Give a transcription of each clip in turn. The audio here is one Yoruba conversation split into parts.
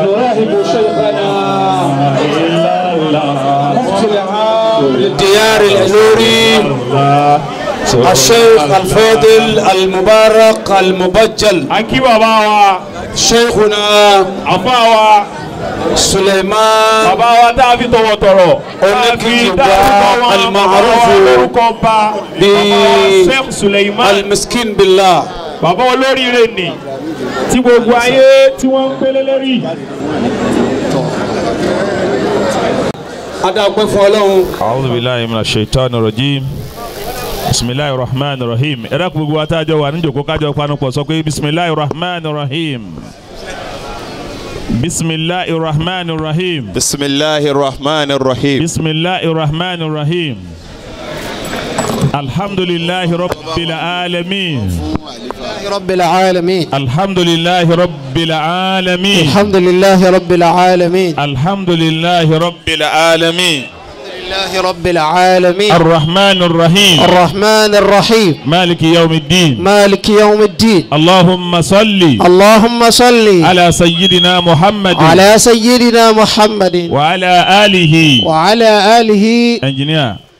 نرحب شيخنا إلا الله مفتي العام للديار الألوري الشيخ الفاضل المبارك المبجل akí bàbá wa شيخنا àfa wa سليمان bàbá wa tá a fi tọwọ́ tọrọ Oníkìkì tá a fi tọwọ́ wa al-ma'ruf àwọn lórúkọ ba bí bàbá wa Sheikh Suleiman المسكين بالله bàbá olóríire ni tí gbogbo ayé tí wọ́n ń pélé lérí. adágbé fún ọlọ́run أعوذ بالله من الشيطان الرجيم بسم الله الرحمن الرحيم ẹ dákun gbogbo wa tá a jọ wà níjòkó kájọ panupọ̀ sọ pé بسم الله الرحمن الرحيم بسم الله الرحمن الرحيم بسم الله الرحمن الرحيم بسم الله الرحمن الرحيم الحمد لله رب العالمين. رب العالمين. الحمد لله رب العالمين. الحمد لله رب العالمين. الحمد لله رب العالمين. لله رب العالمين. الرحمن الرحيم. الرحمن الرحيم. مالك يوم الدين. مالك يوم الدين. اللهم صل. اللهم صل. على سيدنا محمد. على سيدنا محمد. وعلى آله. وعلى آله. انجينير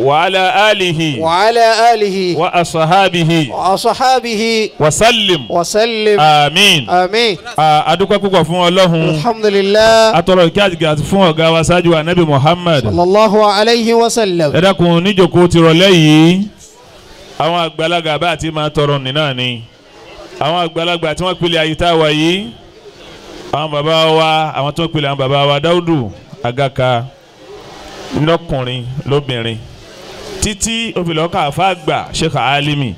وعلى آله وعلى آله وأصحابه وأصحابه وسلم وسلم آمين آمين adúpẹ́ púpọ̀ fún ọlọ́run الحمد لله atọrọ ìkẹ́ àti àti fún ọ̀gá wa ṣáájú wa nabi muhammad صلى الله عليه وسلم ẹ dákun níjòkó ti rọ̀lẹ́ yìí àwọn àgbàlagbà bá àti máa tọrọ nì náà ni àwọn àgbàlagbà tí wọ́n pilẹ̀ àyíká wa yìí àwọn bàbá wa àwọn tí wọ́n pilẹ̀ àwọn bàbá wa dáúdù àgàkà lọ́kùnrin lóbìnrin títí obìlọ́kà àfàgbà Sheikh Alimi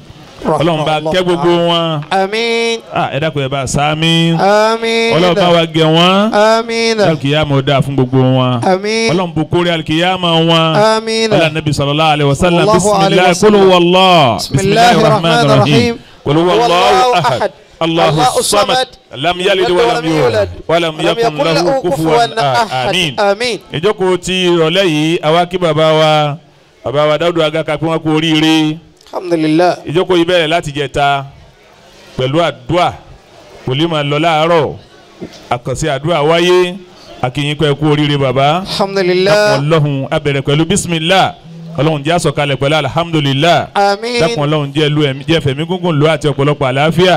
ọlọ́run bá kẹ́ gbogbo wọn. àmín. ẹ dákun ẹ bá ṣàmín. àmín. ọlọ́run bá wa gẹ̀ wọ́n. àmín. alikiyama ó dáa fún gbogbo wọn. àmín. ọlọ́run bò kórè alikiyama wọn. àmín. ọlọ́run nabi sallallahu alaihi wasallam bisimilayi kulu wallah bisimilayi rahman rahim kulu wallahu ahad allahu samad lam yalid walam yulad walam yakun lahu kufuwan ahad àmín. ìjókòó ti ìrọ̀lẹ́ yìí àwa kí bàbá wa bàbá wa Dáúdù Agaka pé wọ́n kú oríire. ìjókòó yìí bẹ̀rẹ̀ láti jẹta pẹ̀lú àdúà. Kò lè máa lọ láàárọ̀. Àkànṣe àdúà wáyé. Akínyìn ẹ kú oríire bàbá. ọlọ́hun abẹ̀rẹ̀ pẹ̀lú bisimilah ọlọ́run jẹ́ àsọ̀kalẹ̀ pẹ̀lú alhamdulillah. Dákun ọlọ́run jẹ́ lu ẹ̀mí jẹ́ fẹ̀mí gúngùn lu àti ọ̀pọ̀lọpọ̀ àlàáfíà.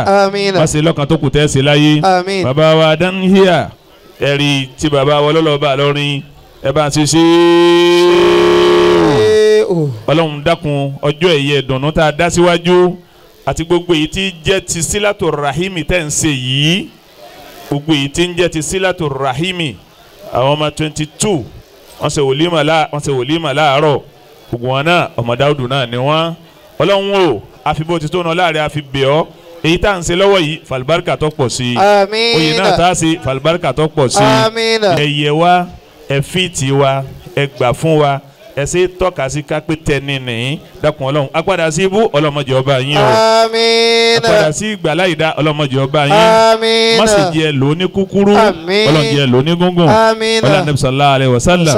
Má ṣe lọ́kàn tó kù tẹ́ ṣe láyé. Bàbá wa dánhíà ẹ̀rí tí bàbá wa lọ́lọ́ba lọ́rin ẹ̀ bá ń ṣe ṣe ọlọ́run dákun ọjọ́ ẹ̀yẹ ìdùnnú tá a dá síwájú àti gbogbo èyí tí jẹ́ ti sílátò rahimi tẹ́ ń ṣe yìí gbogbo èyí tí ń jẹ́ ti sílátò rahimi àwọn ọmọ twenty two wọ́n ṣe wòlímà lá wọ́n ṣe wòlímà láàárọ̀ gbogbo wọn náà ọmọ dáúdù náà ni wọ́n. Ọlọ́run o àfi ti tó náà láàárín àfi bẹ̀ ọ́. Èyí tá à ń ṣe lọ́wọ́ yìí falibarika tó pọ̀ sí i. Oyè náà tá a ṣe falibarika tó pọ̀ sí i. Àmín. Wa ẹ̀fíìtì wa ẹgbà fún wa ẹsẹ tọ́ka sí kápẹ tẹni nìyí dákun Ọlọ́run. Apadà sí ibú ọlọmọdé ọba yín o. Àmín apadà sí ìgbàlá ìdá ọlọmọdé ọba yín. Àmín má sì jẹ lò ní kúkúrú. Àmín Ọlọ́run lò ní gúngún àmín ọlọ́run nàbísọ̀lá alẹ́ wàsálà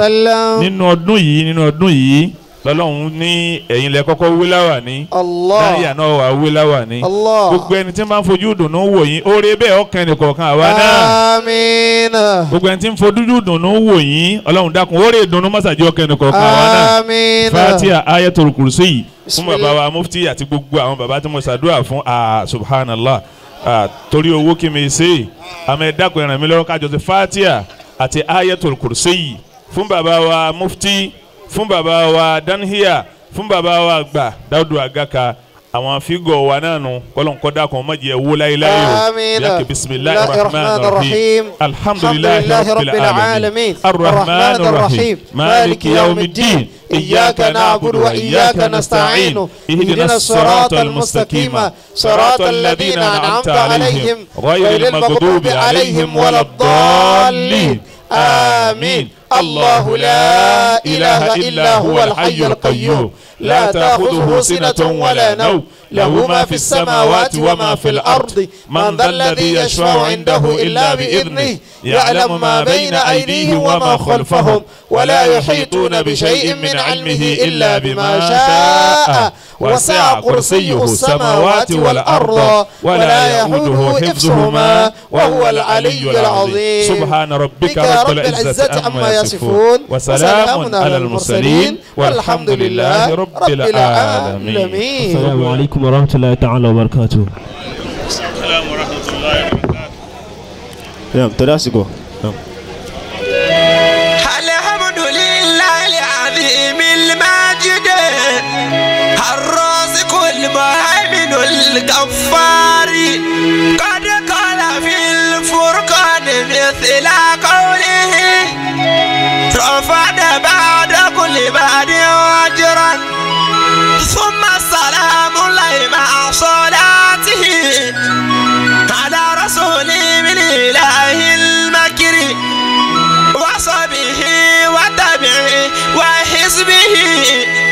nínú ọdún yìí nínú ọdún yìí lọ́lọ́run ní ẹ̀yin lẹ kọ́kọ́ wé láwà ní. Allah náà wà wé láwà ní. Allah gbogbo ẹni tí ń bá ń fojú dùnú wò yín oore bẹ́ẹ̀ ọkàn ẹnì kọ̀ọ̀kan àwa náà. Gbogbo ẹni tí ń fojú dùnú wò yín ọlọ́run dákun oore ìdùnnú mọ́sàájì ọkàn ẹnì kọ̀ọ̀kan àwa náà. Àmín. Fatiha Ayatul Kursi fún bàbá wa mufti àti gbogbo àwọn bàbá tí mo ṣàdúrà fún subhanallah torí owó kí mi ṣe àmọ́ ẹ dákun ẹ ràn mí lọ́wọ́ ká jọ ṣe Fatiha àti Ayatul Kursi fún bàbá wa mufti fún bàbá wa danhiya fún bàbá wa àgbà dáúdù àgàkà àwọn fígọ̀ wa náà nù kọ́lọ́n kọ́ dákun ọmọ jẹ́ wó láyéláyé o آمين yàtọ̀ bisimilahi الله rahman rahim alhamdulilahi rabbil alamin arrahman rahim maliki yawmiddin إياك نعبد وإياك نستعين اهدنا الصراط المستقيم صراط الذين أنعمت عليهم غير المغضوب عليهم ولا الضالين آمين الله لا إله إلا هو الحي القيوم. لا تأخذه سنة ولا نوم. له ما في السماوات وما في الأرض. من ذا الذي يشفع عنده إلا بإذنه يعلم ما بين أيديهم وما خلفهم ولا يحيطون بشيء من علمه إلا بما شاء. وسع كرسيه السماوات والأرض. ولا يؤوده حفظهما وهو العلي العظيم. سبحان ربك بك رب العزة عما يصفون. وسلام على المرسلين. والحمد لله رب العالمين. السلام عليكم ورحمة الله تعالى وبركاته. السلام ورحمة الله وبركاته. torí àsìkò. Naam. الحمد لله العظيم الماجد الرازق المهيمن الغفار. قد قال في الفرقان مثل قوله رفعنا بعد كل بعد وجرا. صلاته على رسول من إله المكر وصبه وتبعه وحزبه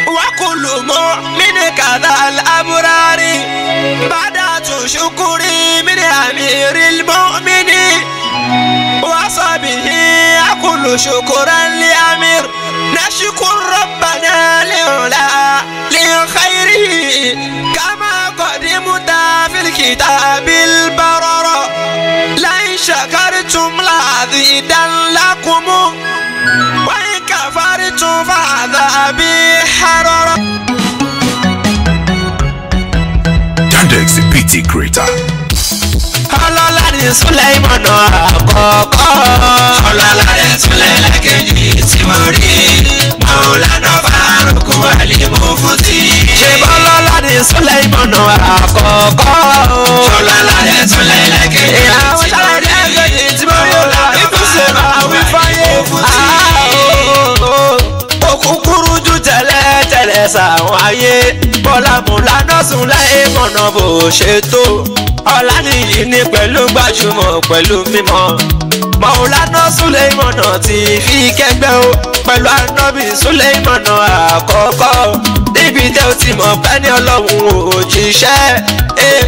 وكل مؤمن كذا الأبرار بعد شكري من أمير المؤمنين وصبه كل شكرا لأمير نشكر ربنا لولا لخيره كما الكتاب البرر لئن شكرتم لأزيدن لكم وإن كفرتم فعذابي حرر Dandex PT Creator. ọlọ́lá ní sùlẹ̀mọ̀nà àkọ́kọ́. ọlọ́lá ní sùlẹ̀lẹ̀ kejì tí mo rí. maulana faruku alimu futi. ṣé bọ́lọ́lá ní sùlẹ̀mọ̀nà àkọ́kọ́. ní sùlẹ̀lẹ̀ kejì tí mo rí. kejì tí mo rí. ìtúsẹ̀ máa wí fáyé. òkúkúrú ju tẹ́lẹ̀ tẹ́lẹ̀ sàwọn ayé. bọ́lá mùlánà sùnlẹ̀ mọ̀nà bó ṣe tó. Ọ̀la nìyí ní pẹ̀lú gbajúmọ̀ pẹ̀lú mímọ́. Maulana suleimana ti fi kẹgbẹ́ o. Pẹ̀lú anabi suleimana àkọ́kọ́ níbi tẹ́ o ti mọ̀ pé ní ọlọ́run òjíṣẹ́ eh,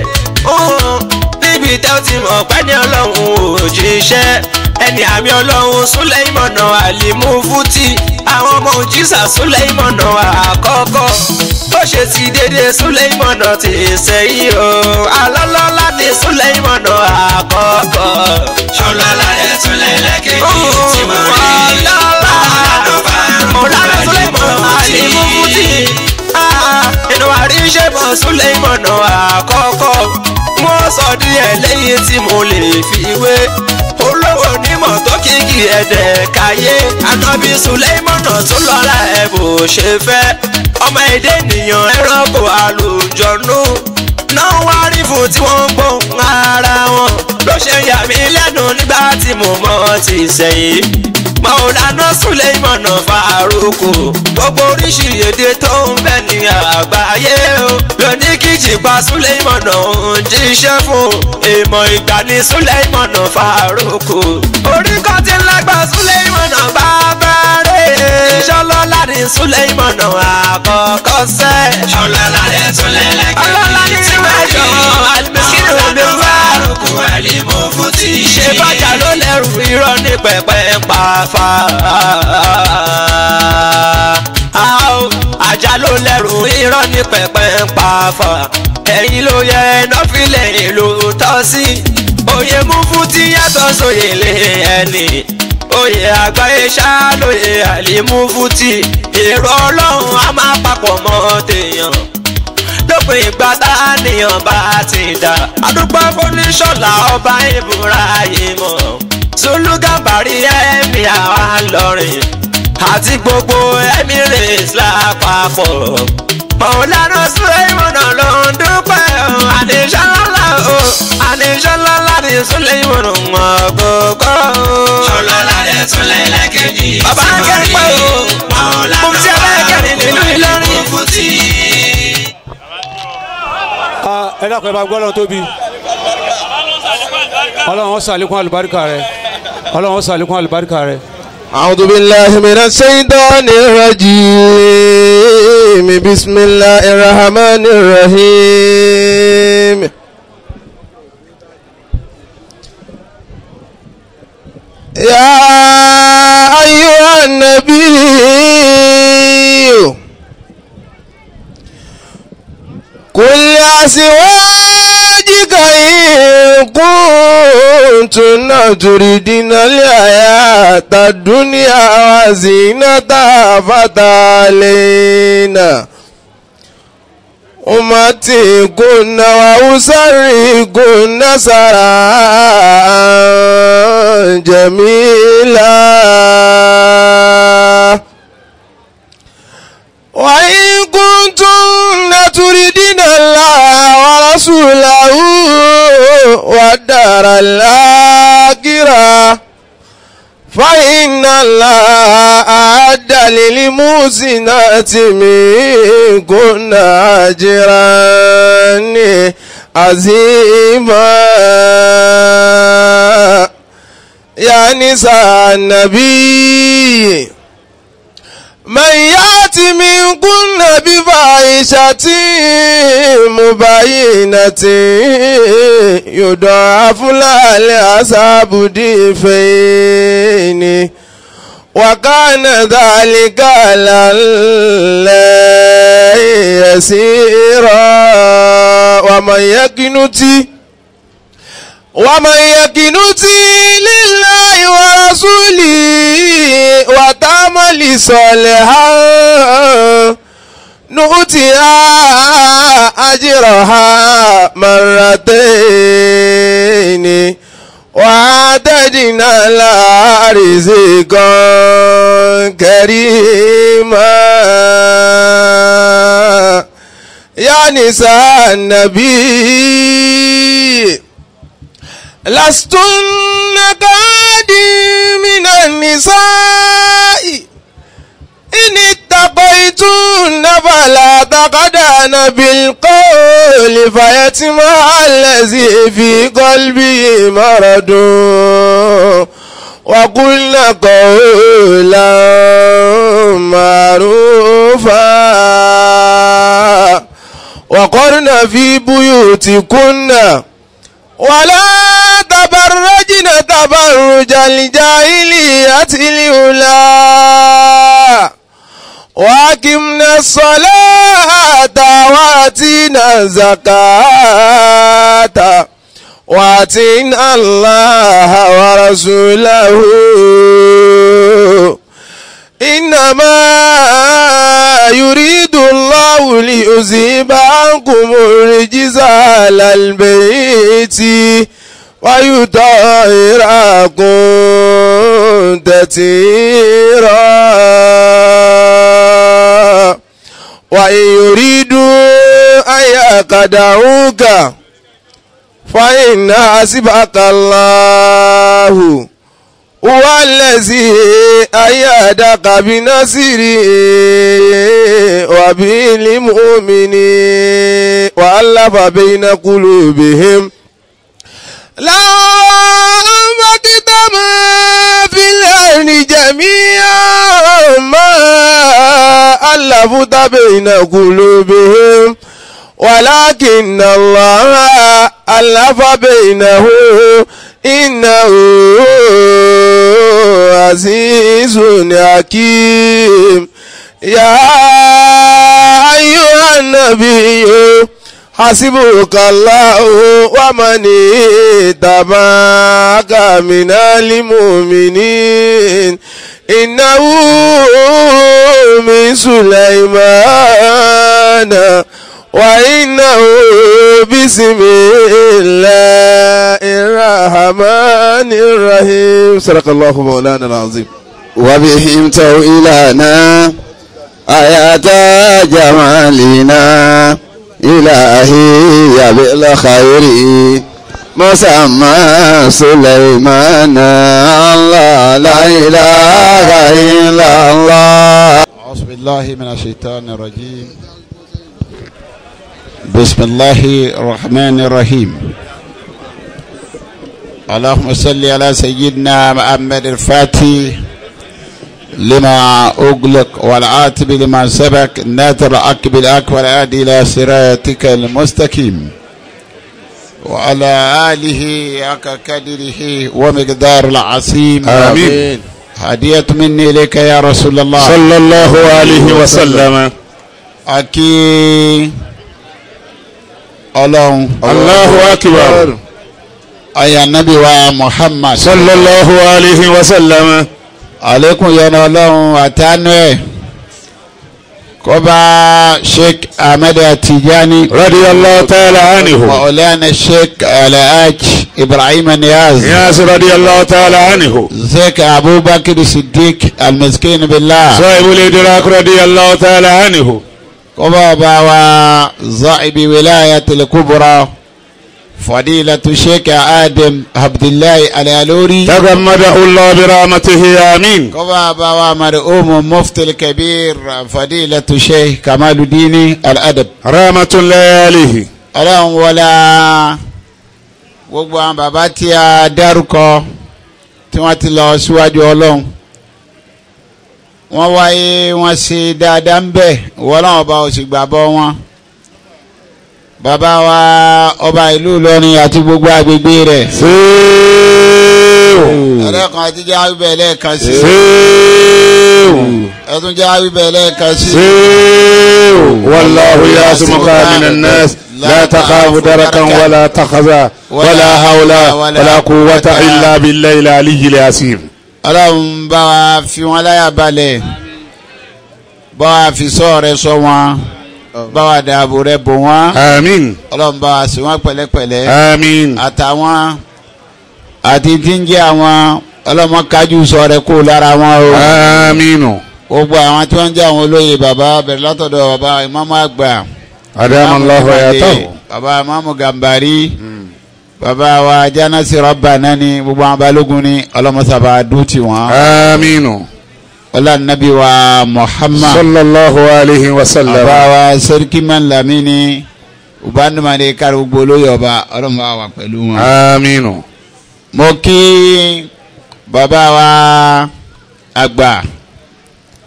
oh, níbi tẹ́ o ti mọ̀ pé ní ọlọ́run òjíṣẹ́ ẹni àmì ọlọ́run suleimana alimufuti àwọn ọmọ òjísà suleimana àkọ́kọ́. Bó ṣe ti dédé suleimana ti sẹ́yìn o. Alọ́lọ́lá ní suleimana àkọ́kọ́. ṣọlọ́lá rẹ̀ túnlẹ̀ lẹ́kẹ̀ẹ́ tí mo rí ọlọ́lá ọ̀làdọ̀ suleimana alimufuti inú àríṣẹ́ mọ̀ suleimana àkọ́kọ́. Wọ́n sọ díẹ̀ lẹ́yìn tí mo lè fi wé onímọ̀ tó kíkì ẹ̀dẹ̀ káyé. Anábì suleimana tó lọ́ra ẹ̀ bó ṣe fẹ́. Ọmọ èdè ènìyàn ẹranko àlùjọ̀nù náà wá rí fún tí wọ́n ń gbóhùn ara wọn ló ṣe yà mí lẹ́nu nígbà tí mo mọ̀ ti sẹ́yìn. Maulana suleimana faruku gbogbo oríṣi èdè tó ń bẹ ní àgbáyé o. Lóní kìjìpá suleimana ń jíṣẹ́ fún ìmọ̀ ìgbà ní suleimana faruku. Orí kan ti lágbá suleimana ní suleimana àkọ́kọ́ sẹ́. ṣọlọ́lá ní suleimana ọlọ́lá ní mẹ́jọ alimẹ́sìnì omi faruku alimufuti. ṣé bàjá ló lẹ́rù irọ́ ní pẹ̀pẹ́ pa fa. ajá ló lẹ́rù irọ́ ní pẹ̀pẹ́ pa fa. ẹ̀yin ló yẹ nọ́fìlẹ̀ èlò tọ́ sí. oyè mú fún tí yàtọ̀ sóyè lé ẹni. Oyè àgbáyé ṣá lóye àlímú fún tí. èrò ọlọ́run á máa papọ̀ mọ́ tèèyàn lópin ìgbà táníyàn bá ti dà. àdúgbò fúnníṣọ́lá ọba ibrahim zulugambari ẹ̀mí àwa lọ́rin àti gbogbo emirates lápapọ̀. mọ̀lánà suleimana ló ń dúpẹ́ o àníṣọ́lá o àníṣọ́lá ní suleimana ọ̀gọ́gọ́ o. ṣọlọ́lá rẹ̀ tún lẹ́lẹ́kejì. bàbá kẹ́pẹ́ o mo ti ẹlẹ́kẹ̀rin nínú ìlọrin. ẹ dákun ẹ bá gbọ́ ọlọ́run tóbi ọlọ́run ó ṣàlékún àlùbáríkà rẹ ọlọ́run ó ṣàlékún àlùbáríkà rẹ أعوذ بالله من الشيطان الرجيم بسم الله الرحمن الرحيم يا أيها النبي قل لأزواجك إن كنتن تريدن الحياة الدنيا وزينتها فتعالينا أمتكن وأسركن سراء جميلا وإن كنتن تردن الله ورسوله والدار الآخرة فإن الله أعد للمحسنات منكن أجرا عظيما يا نساء النبي من يأت منكن بفاحشة مبينة يضاعف لها العذاب ضعفين وكان ذلك على الله يسيرا ومن يقنت ومن يقنت لله ورسوله وتعمل صالحا نؤتها أجرها مرتين وأعتدنا لها رزقا كريما يا نساء النبي لستن كادي من النساء إن اتقيتن فلا تقدان بالقول فيتمع الذي في قلبه مرض وقلن قولا معروفا وقرن في بيوتكن ولا تبرجن تبرج الجاهلية الأولى. وأقمنا الصلاة وآتينا الزكاة. وآتينا الله ورسوله. إنما يريد الله ليذهب عنكم الرجز على البيت ويطهركم تطهيرا وإن يريدوا أن يخدعوك فإن حسبك الله هو الذي أيدك بنصره وبالمؤمنين وألف بين قلوبهم لا أنفقت ما في الأرض جميعا ما ألفت بين قلوبهم ولكن الله ألف iná ooo azizu ni akim ya ayuha nabiyu hasibuka Allahu wa mani tabaka minal mu'minin innahu min sulaimana. وإنه بسم الله الرحمن الرحيم. صدق الله مولانا العظيم. وبهم توئلنا آيات جمالنا. إلهي يا بالخير. مسمى سليمان. الله لا إله إلا الله. أعوذ بالله من الشيطان الرجيم. بسم الله الرحمن الرحيم. اللهم صل على سيدنا محمد الفاتح لما أغلق والعاتب لما سبق ناتر أكب الأكبر آدي إلى صراطك المستقيم. وعلى آله حق قدره ومقدار العظيم. آمين. هدية مني إليك يا رسول الله. صلى الله عليه وسلم. أكي ọlọ́run. Allahu akbar. aya nabi wa muhammad. sallallahu alayhi wa sallam. alekun yẹn ọlọ́run àtànú ẹ̀ kọba sheikh ahmed tijani. radiyallahu ta'ala anhu. maulana sheikh alhaj ibrahim niyaz. niyaz radiyallahu ta'ala anhu. sheikh abubakar siddiq almiskin billah. sahibul idrak radiyallahu ta'ala anhu kọ́bọ̀ bá wa zaibi wilayatil kubra fadilatu sheikh adam abdullahi alayalori. tagammada ulla biramatihi amin. kọ́bọ̀ bá wa marhumu muftil kabir fadilatu sheikh kamaludini aladab. rahmatun layalihi. ọlọ́run wọlá gbogbo àwọn bàbá tí a dárúkọ tí wọ́n ti wọ́n wáyé wọ́n ṣe dáadáa ń bẹ̀ wọ́lọ́run ọba ò sì gbàbọ́ wọn bàbá wa ọba ìlú Ìlọrin àti gbogbo agbègbè rẹ̀. ẹlẹ́kan àti jẹ́ àwíbẹ̀ lẹ́ẹ̀kan sí. ẹtún jẹ́ àwíbẹ̀ lẹ́ẹ̀kan sí. wallahu yasmuka minan nas la takhafu darakan wala takhaza wala hawla wala quwwata illa billahi al-aliyyil azim. Ọlọ́run bá wa fi wọn láyà balẹ̀ bá wa fi sọ rẹ sọ wọn bá wa dáàbò rẹ bò wọn. àmín. ọlọ́run bá wa sí wọn pẹ̀lẹ́pẹ̀lẹ́. àmín. àtàwọn àti tí ń jẹ́ àwọn ọlọ́mọ kájú sọ rẹ kó lára wọn o. àmín. gbogbo àwọn tí wọ́n ń jẹ́ àwọn olóyè bàbá bẹ̀rẹ̀ látọ̀dọ̀ bàbá ìmáàmù àgbà. adamallahu hayatahu. bàbá ìmáàmù gàmbàrí. Bàbá wa jánásì náà ni gbogbo àwọn balógun ni ọlọ́mọsàbà dùtì wọn. àmín. ọlá nàbí wa muhammad. sallallahu alayhi wa sallam. bàbá wa sẹ́ríkì man lamini ubandumade kárí gbogbo olóyè ọba ọlọ́mọ wa pẹ̀lú wọn. àmín. mo kí bàbá wa àgbà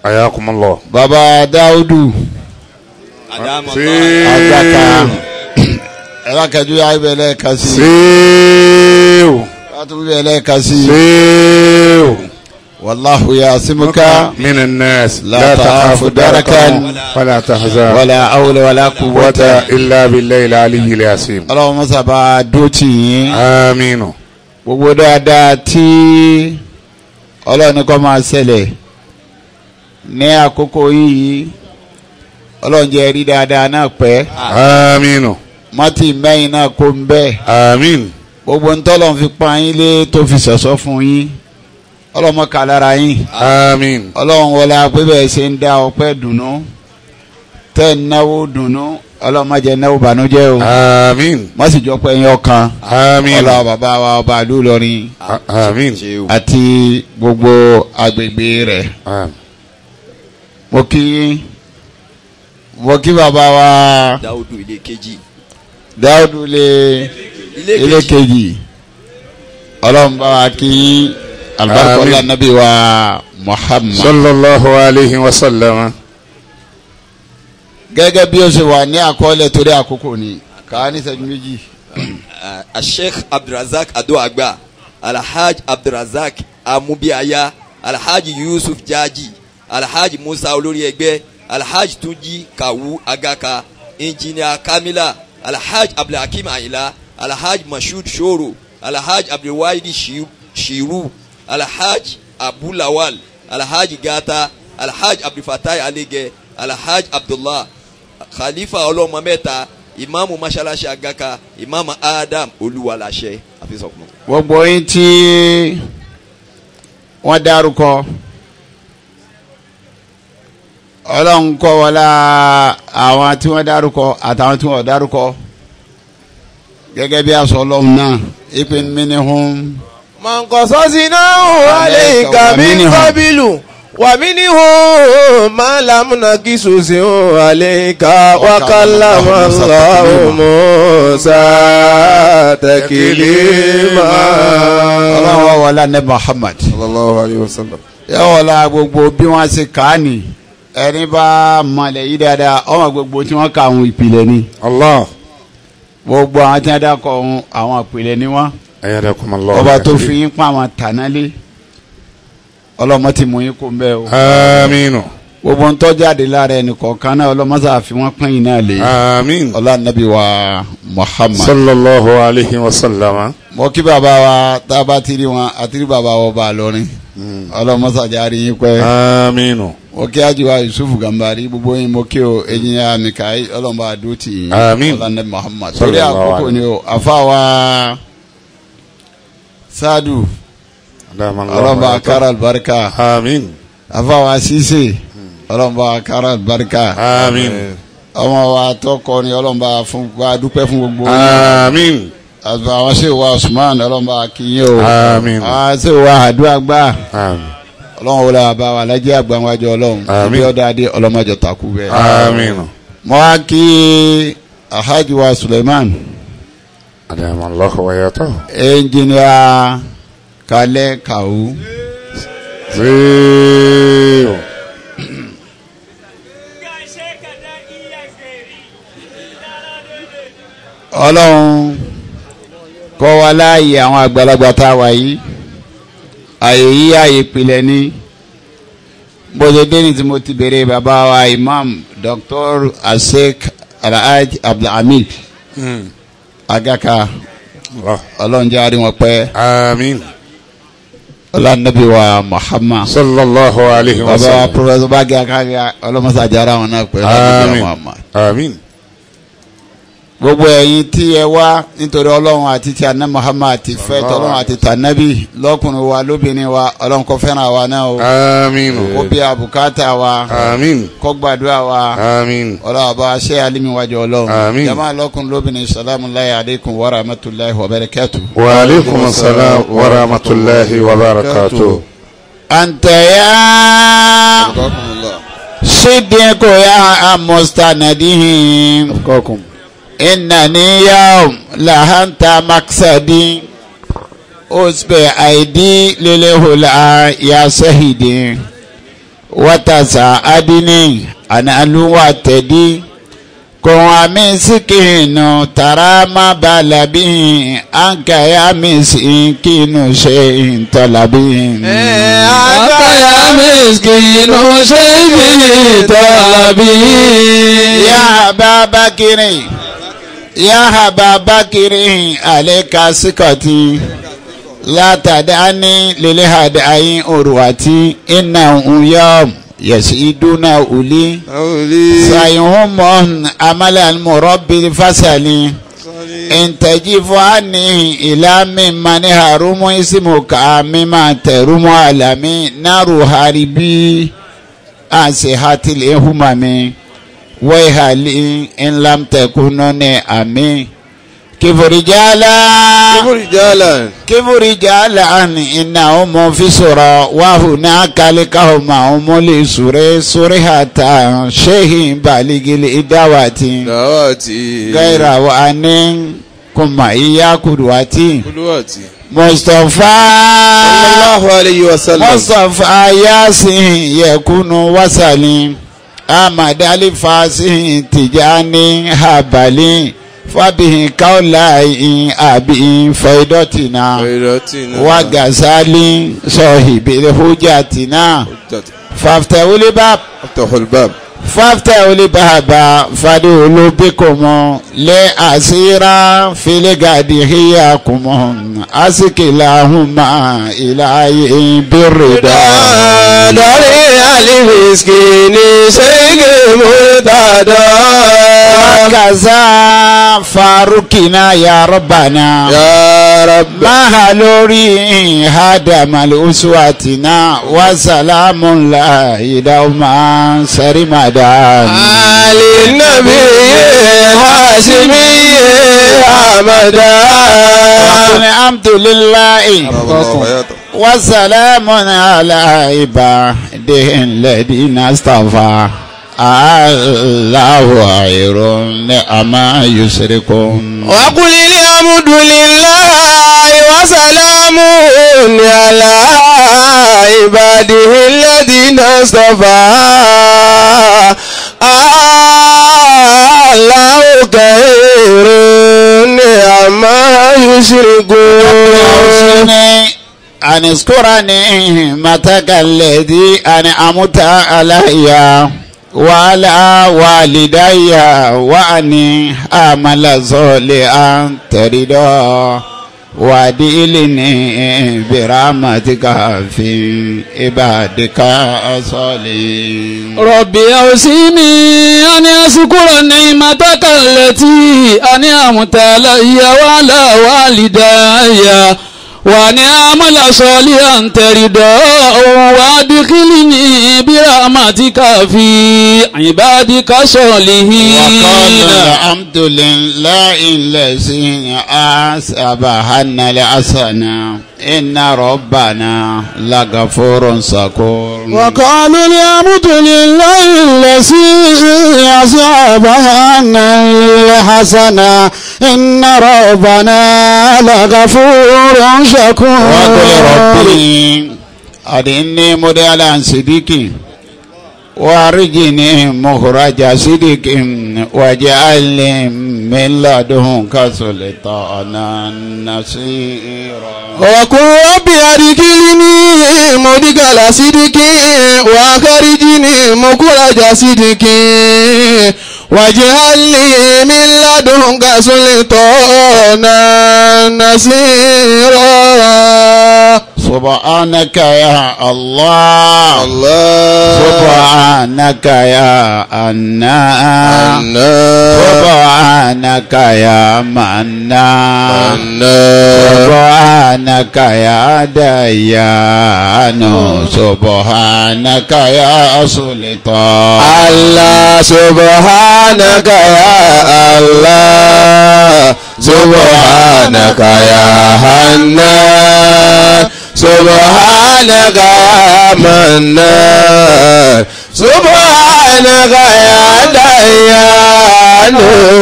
ayakumullah. bàbá dáúdù àgbàkà ẹlẹ́kẹ̀jú ayébẹ̀lẹ̀ kan sí. séèwò. látúbẹ̀lẹ̀ kan sí. séèwò. wàláhu yasimuka. minan nas la takhafu darakan wala tahzan wala awla wala quwwata. illa billahi al-aliyyil azim. ọlọ́run mọ́sàbá dóòtì yín. àmín. gbogbo dáadáa tí ọlọ́run kọ́ máa ṣẹlẹ̀ ní àkókò yìí ọlọ́run jẹ́ rí dáadáa náà pẹ́. àmín. Mọ́tì mẹ́yìn náà kó ń bẹ́ẹ̀. àmín. gbogbo ń tọ́lọ̀ fi pa yín lé tó fi sọ̀sọ́ fún yín ọlọ́mọ kà lára yín. àmín. ọlọ́run wọlé pé bẹ́ẹ̀ ṣe ń dá ọpẹ́ dùnú tẹ́ ń náwó dùnú ọlọ́mọ jẹ́ náwó bànújẹ́ o. àmín. wọ́n sì jọ pé yín ọkàn. àmín. ọlọ́wọ́ bàbá wa ọba Ìlọrin àmín. àti gbogbo agbègbè rẹ̀. mo kí mo kí bàbá wa dáúdù ilé kejì. Dáúdù lé ilé kejì ọlọ́run bá wa kí alibarikọ́lá Àmín. nabi wa Muhammad. sallallahu alayhi wa sallam. gẹ́gẹ́ bí ó ṣe wà ní àkọọ́lẹ̀ torí àkókò ni ká ní ìṣẹ́jú méjì. a sheikh abdulrasaq adoagba alhaj abdulrasaq amubiaya alhaj yusuf jaji alhaj musa olórí ẹgbẹ́ alhaj tunji kawu agaka engineer kamila alhaj abdulhakeem ayila alhaj mashood shoro alhaj abdulwahidi Shi- shiru alhaj abulawal alhaj gata alhaj abdulfatai alege alhaj abdullah khalifa ọlọ́mọ mẹ́ta ìmáàmù masalasi agaka ìmáàmù adam olúwaláṣẹ àfisọkùnrin. gbogbo yín tí wọ́n dárúkọ ọlọ́run kọ́ àwọn tí wọ́n dárúkọ àtàwọn tí wọ́n dárúkọ gẹ́gẹ́ bí aṣọ náà ìpè mínihun. mọ̀nkọ́sọ́sí náà wà lè kà mí kọ́bílù wà mínihun máa lámúna kí sòsì hàn wà lè kà wákàlà wọn lọ́wọ́ mọ́sá tẹ̀kìlì máa. ọlọ́run wọlá ní Muhammad. sallallahu alaihi gbogbo bí wọ́n ṣe kàá nìyí ẹni bá mọ̀lẹ̀ yìí dáadáa ọmọ gbogbo tí wọ́n kà àwọn ìpìlẹ̀ ni. Allah. gbogbo àwọn tí wọ́n dákọ̀ ọ̀hún àwọn ìpìlẹ̀ ni wọ́n. Ayyadakumullahu ọba tó fi yín pa àwọn tànálé ọlọ́mọ ti mú yín kó ń o. Aminu. gbogbo ń tọ́jáde lára ẹnì kọ̀ọ̀kan náà ọlọ́mọsá fi wọ́n pín in náà lé. Amin. ọlá nàbí wa Muhammad. Sallallahu alayhi wa sallama. mo kí bàbá wa tá a bá ti rí wọn àti rí bàbá wa bá a lọrin ọlọ́mọsá járe yín pẹ́. Aminu. Kí ajiwa Yusuf Gambari gbogbo yín mo kí o ejinya Mikael ọlọ́mọba adúti yín. Amin. ọlá nàbí Muhammad. Sallallahu àkókò ni o àfa wa Sadu ọlọ́mọba akara albarika. Wa Sise ọlọ́mọba akara albarika. Ọmọ wa tọkọ ni ọlọ́mọba fún wa dúpẹ́ fún gbogbo yín. Àwọn ṣe wa Usman ọlọ́mọba kìíye o. Àwọn ṣe wa àdúrà gbà. Ọlọ́run wọlé àbá wa lẹ́jẹ́ àgbàwájọ ọlọ́run. Àmín. ibi ọ̀dà adé ọlọ́mọjọ takú bẹ́ẹ̀. Amin. mo wá kí alhaji wa Suleiman Adamallahu wa yatahu. ẹnjìnìà kalẹ̀ kàwú. Ọlọ́run kọ́ wa láàyè àwọn àgbàlagbà tá a wà yìí àyè yìí àyè pilẹ̀ ní bóde ní tí mo ti bèrè bàbá wa imam dr asek alhaj abdulhamid agaka. Ọlọ́run jẹ́ àrí wọn pẹ́. Amin. ọlọ́nàbí wa muhammad. Sallallahu alayhi wa bàbá wa sallam. professor bagi akaga ọlọ́mọsàjára wọn náà pẹ́ muhammad. Amin. Gbogbo ẹ̀yin tí ẹ wá nítorí ọlọ́run àti ti àná muhammad àti fẹ́ tọ́lọ́run àti tànábì lọ́kùnrin wa lóbìnrin wa ọlọ́run kó fẹ́ràn wa náà o Amin. kó bí àbùkátà wa Amin. kó gbàdúrà wa Amin. ọlọ́run àbá ṣé alimi wájú ọlọ́run Àmín. jama lọ́kùnrin lóbìnrin salamu alayhi aleykum wa rahmatulahi wa barakatu. Wa alaykum assalam wa rahmatullahi wa barakatuh. antaya sidiku ya mustanadihin. إنني يوم لهنت مقصدي أسبع أيدي للهلا يا سيدي وتساعدني أنا الواتدي كون مسكين ترى ما بال به أنك يا مسكين شيء طلبي أنت يا مسكين شيء طلبي يا أبا بكر يا yahaba bakiri aleka sikoti. Latadani lilihadi ayin oruwati ina unyom yasiduna uli. Sayihumon amala almurabbi fasali. Intajifu ani ila mimani harumu isimuka mima terumu alami naru haribi. Asihati lehumami. الإهمم ويهالي إن لم تكونني أمي كيف رجالا كيف رجالا كيف رجالا إنهم في سورة وهناك لكهم هم لسورة سورة شيء بالغ الإدوات دعواتي غير وأن كما إياك قدوتي قدواتي مصطفى صلى الله عليه وسلم مصطفى ياسين يكون وسلي amadali fasi tijani habali fabihin kaulayin abiyin faidotina wagazali sọhibiri hujatina faftahulibab fafta olibaba fadi olobikomo le asira filigadi hiyakumo asikilahuma ilayi birida. dari alibiskini sege murtada. wakaza farukina ya rabana. yaa. فاروقنا يا ربنا يا رب ما هلوري هدم الأسواتنا وسلام الله دوما سرمدا علي النبي هاشمي حمدا الحمد لله وسلام على عباده الذين اصطفى الله خير أما يشركون وقل الحمد لله وسلام على عباده عباده الذين اصطفى الله خير عما يشركون أن اذكرني متك الذي أنعمت علي وعلى والدي وأني أعمل صالحا ترضى وأدخلني برحمتك في عبادك الصالحين ربي أوصيني أن أشكر نعمتك التي أنعمت علي وعلى والدي wàní amọ́là sọ́ọ́lì àǹtẹ̀rìdọ́ wà dìkìlì ní bíra àmàtí káfí àyìnbáàdì kásọ̀ọ́lì hìí. wàkọ́lù alhamdulilayi lẹ́sìn àṣàbà hànàlẹ́ àṣàna. إن ربنا لغفور شكور وقالوا الحمد لله الذي أصاب عنا الحسنة إن ربنا لغفور شكور وقل ربي أدعني مدالا صديقي وارجني مخرج صدق واجعلني من لدنك سلطانا نصيرا وقل رب أدخلني مدخل صدق وأخرجني مخرج صدق واجعل لي من لدنك سلطانا نصيرا. سبحانك يا الله. الله. سبحانك يا أنان سبحانك يا منان سبحانك يا ديان. سبحانك يا سلطان. الله سبحانك. يا الله سبحانك يا حنان سبحانك يا منان سبحانك يا ديان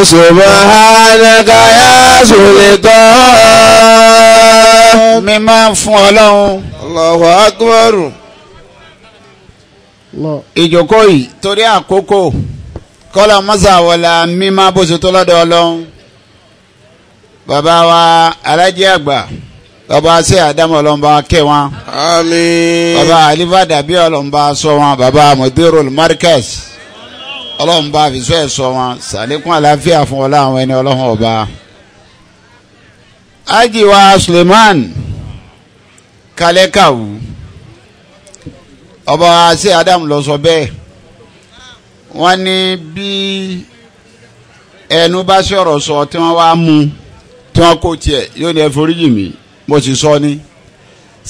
سبحانك يا سلطان mímọ́ fún ọlọ́run. Allahu akbar. ìjókòó yìí torí àkókò kọ́lá mọ́sàwọ́lá mímọ́ bó ṣe tó lọ́dọ̀ ọlọ́run. bàbá wa alájẹ àgbà bàbá ṣe àdámọ̀ ọlọ́mọba kẹ́ wọn. àmín. bàbá alifa dàbí ọlọ́mọba sọ wọn bàbá mudirul markaz ọlọ́mọba àfisọ́ ẹ̀ sọ wọn sàlékún àlàáfíà fún ọlá àwọn ẹni ọlọ́run ọba. ajiwa suleiman kalẹ́kàwù ọba ṣe adam lọ sọ bẹ́ẹ̀ wọ́n ní bí ẹnu bá sọ̀rọ̀ sọ tí wọ́n wá mú tí wọ́n kó tiẹ̀ yóò ní ẹ foríjì mí mo sì sọ ni.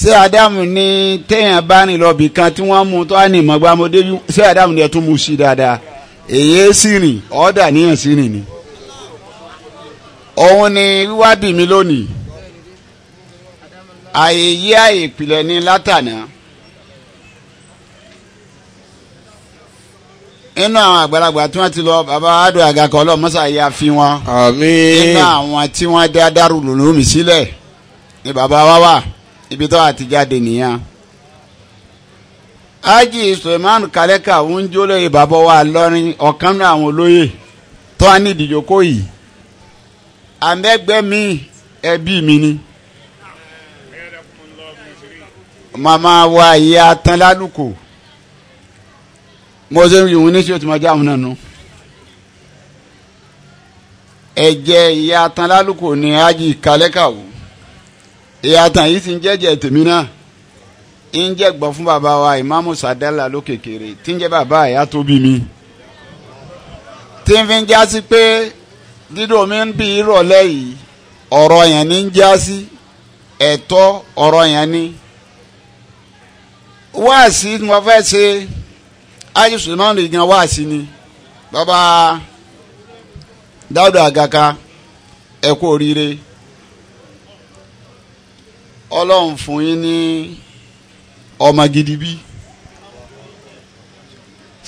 Ṣé adam ní téèyàn bá rìn lọ bì kan tí wọ́n mú tó wá ní ìmọ̀gbàmọdé ṣé adam ní ẹ tún mú sí dáadáa? Èyí sì rìn ọ̀dà níyàn sí rìn ni. Òun ni wíwá bì mí lónìí. Àyè yí àyè ìpìlẹ̀ ní látànà inú àwọn àgbàlagbà tí wọ́n ti lọ bàbá adó àgàkọ́ ọlọ́mọ́sá yà fi wọn àmín. inú àwọn tí wọ́n dá dárú lòlú mi sílẹ̀ ni bàbá wa wà ibi tó àti jáde nìyẹn. Haji Suleiman Kaleka ń jólóye bàbá wa lọ́rin ọ̀kan náà àwọn olóyè tó wà ní ìdíjókòó yìí àmẹ́gbẹ́ mi ẹbí mi ni. màmá wa ìyá tán lálùkò mo ṣe ń yìnbọn ní o ti máa jáwọn náà nù. ẹ̀jẹ̀ ìyá tán lálùkò ní Kaleka wò ìyá tán yìí ti ń jẹ́jẹ́ tèmi náà ń jẹ́ gbọ́ fún bàbá wa ìmáàmù Sadala lókèkèrè tí ń jẹ́ bàbá àyà tó bí mi. tí ń fi ń já sí pé dídò mi ń bí ìrọ̀lẹ́ yìí ọ̀rọ̀ yẹn ní ń já sí ẹ̀tọ́ ọ̀rọ̀ yẹn ní. wáàsí ni wọ́n fẹ́ ṣe Haji Suleiman gan wáàsí ni. Bàbá Dáúdà Àgàkà ẹ kú oríire. Ọlọ́run fún yín ní ọmọ gidi bí.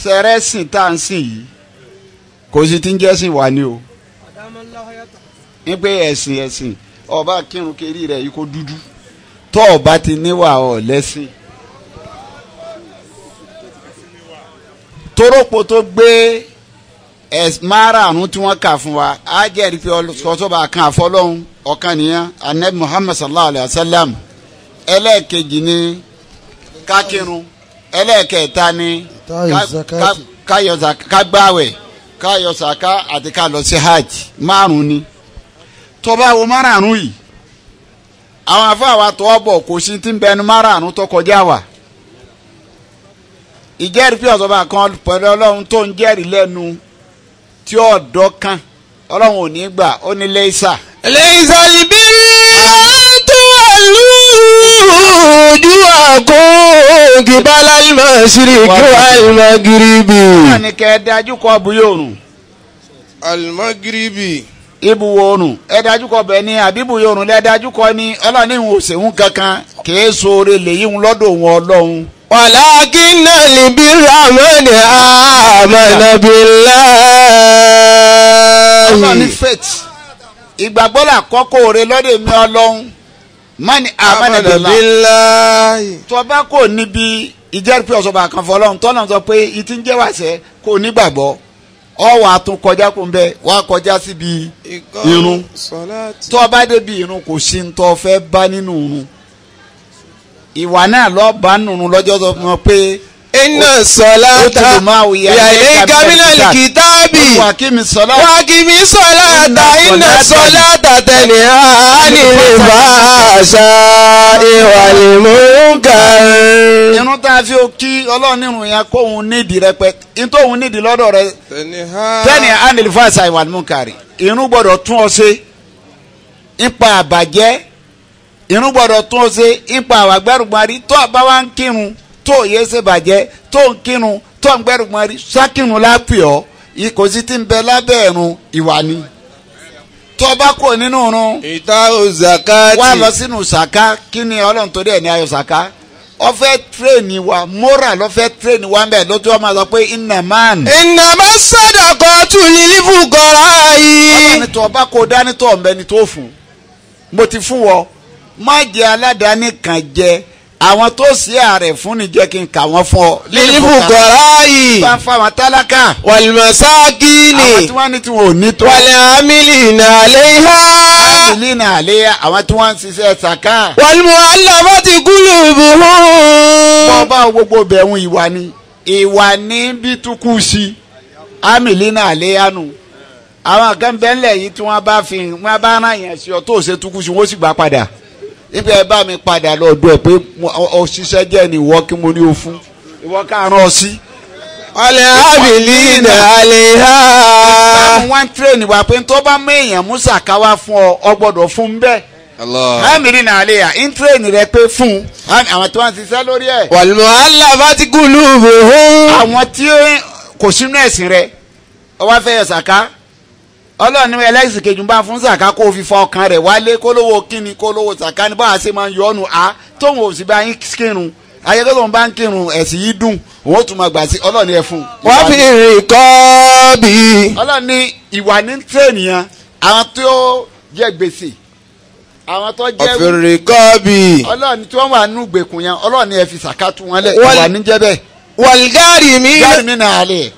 Sẹrẹsìn tá à ń sìn yìí kò sí ti ń jẹ́sìn wá ní o. Ní pé ẹ̀sìn ẹ̀sìn ọba kírun kiri rẹ̀ yìí kó dúdú. Tó ọba ti níwà ọ lẹ́sìn torópo tó gbé márààrún tí wọ́n kà fún wa á jẹ́rìí pé ọlọ́sọ̀tọ̀ba kan àfọlọ́hún ọ̀kan nìyẹn anabi muhammad sallallahu alayhi wa sallam. Ẹlẹ́ẹ̀kejì ni kákírun. Ẹlẹ́ẹ̀kẹta ni kágbáwẹ̀ káyọ̀ àti ká lọ sí hajj. Márùn ni. Wo márààrún yìí àwọn afáwa tọ́ bọ̀ kò sí ti ń bẹnu márààrún tó kọjá wa ìjẹ́rìí pé ọ̀sọ́ba kan pẹ̀lú ọlọ́run tó ń jẹ́rìí lẹ́nu tí ọ̀dọ́ kan ọlọ́run ò ní gbà ó ní lẹ́yìísà. lẹ́yìísà ìbí ah. tó wà lójú àkó kìbá lálùmọ̀ kí wà lálùmọ̀ wọ́n ní kẹ́ ẹ dájú kọ́ bu yóò rùn. àlùmọ̀ gíríbì. ibu oorun ẹ dájú kọ bẹ ni àbíbu yóò rùn lẹ dájú kọ ni ọlọ́run ní ìhùn kankan kì í so oore lèyí lọ́dọ̀ òun ọlọ́run. ولكن البر من آمن ọlọ́run ní بالله faith ìgbàgbọ́ là kọ́kọ́ òre lọ́dọ̀ mi ọlọ́run mọ́ni àmọ́nàbílà billahi. tọ́ba kò níbi ìjẹ́rìí ọ̀sọ̀bà kan fọlọ́run tọ́nà sọ pé ìtí ń jẹ́ wàṣẹ kò nígbàgbọ́ ọ wà á tún kọjá kó ń bẹ wà á kọjá síbi irun tọ́ba débi irun kò sí ń tọ́ fẹ́ bá nínú irun ìwà náà lọ bá nùnú lọ́jọ́ sọ fún ọ pé. iná sọlá ta yàrá gàmínà kìtàbì wàkìmí sọlá. Ta iná sọlá ta tẹ̀lé àní lè bá àṣà ìwà lè mú ká. irun tá a fi kí ọlọ́run nínú yẹn kóhun nídìí rẹpẹtẹ. Nítòhun nídìí lọ́dọ̀ rẹ tẹ̀lé àní lè fà àṣà ìwà lè mú ká rí irun gbọ́dọ̀ tún ọ ṣe. Nípa àbàjẹ́ irun gbọ́dọ̀ tún ṣe ipa àwọn agbẹrùgbọn rí tó bá wá ń kírun tó yẹ ṣe bàjẹ́ tó ń kírun tó ń gbẹrùgbọn rí ṣákírun lápìọ́ kò sí ti ń bẹ lábẹ́ ẹ̀rùn ìwà ni tó bá kò nínú irun. ìta o zaka ti. wá lọ sínú saka kí ni ọlọ́run torí ẹ̀ ní ayọ̀ saka ọfẹ tírèèni wa moral ọfẹ tírèèni wa mbẹ lótú ọmọ sọ pé inaman. inaman sọdọkọ tún lílífù kọra yìí. ọlọ́run tó ọba kò dání tó ọ̀nbẹ́ni tó fún mo ti fún wọ má jẹ aládàáni kan jẹ àwọn tó ṣe ààrẹ fún ni jẹ́ kí n kà wọ́n fún ọ. lílùkọ̀rá yìí. bá fa àwọn tálákà. wàlùmọ̀sáàkìnì. àwọn tí wọ́n ní tí wọ́n ò ní tó. wàlẹ̀ amílìnà àléhà. amílìnà àléhà àwọn tí wọ́n ń ṣiṣẹ́ ṣàkà. wàlùmọ̀ aláwọ̀ ti kúlù bùhún. bọ́ bá gbogbo bẹ̀rùn ìwà ni ìwà ní bí tukú sí amílìnà àléhà nù. àwọn kan bẹ́ńlẹ̀ yìí tí wọ́n bá fi wọ́n bá rán yẹn sí ọ tó ṣe tukú sí wọ́n sì gbà padà ibi ẹ bá mi padà lọ ọdún ẹ pé òṣìṣẹ́ jẹ́ ni ìwọ kí mo ní o fún ìwọ kàrán ọ sí. ọlẹ́ àbìlí ní alẹ́ ha. ìpamọ́ wọn tírèènì wà pé tó bá mú èèyàn musa káwá fún ọ ọ gbọ́dọ̀ fún bẹ́ẹ̀. Hamidi na ale ya intrain rẹ pé fún àwọn tí wọ́n ti ṣiṣẹ́ lórí ẹ̀. wàlúù alábàtíkù lùbù. àwọn tí kò sínú ẹ̀sìn rẹ̀ ọwọ́ fẹ́ yẹ sàká ọlọ́ọ̀ni ẹlẹ́sìn kejì ń bá fún sàká kó fi fa ọkàn rẹ̀ wálé kó lówó kíni kó lówó sàká ní báwa ṣe máa ń yọ ọ́nù á tóun ò sì bá yín kírun ayẹyẹ tó ń bá ń kírun ẹ̀sìn yìí dùn òun ó tún máa gbà sí ọlọ́ọ̀ni ẹ̀ fún. wọ́n fi rìn kọ́ bí. ọlọ́ọ̀ni ìwà ní tẹ̀nìyàn àwọn tó jẹ gbèsè àwọn tó jẹ ọ̀fẹ́rẹ́ kọ́ bí. ọlọ́ọ̀ni tí wọ́n wà nù gbèkùn yẹn ọlọ́ọ̀ni ẹ̀ fi sàká tu wọn lẹ̀ wàlgárìmí gárìmínà àlè.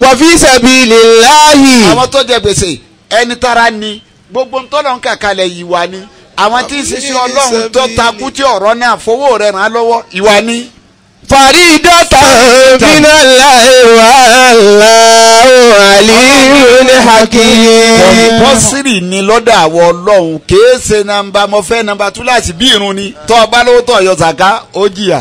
wàfí sabilillahi. àwọn tó jẹ gbèsè ẹni tara ni gbogbo ntọ́nà ń kàkalẹ̀ ìwà ni àwọn tí ń ṣiṣẹ́ ọlọ́run tó takú tí ọ̀rọ̀ náà fowó rẹ̀ ràn án lọ́wọ́ ìwà ni. faridata minallahi wallahu aliyyun hakim. pọ́sìrì ni lọ́dọ̀ àwọn ọlọ́run kèése nàmbà mọ́fẹ́ nàmbà túláàsì bí irun ni tọ́ ọ bá lówó tọ́ ọ yọ zàká ó jìyà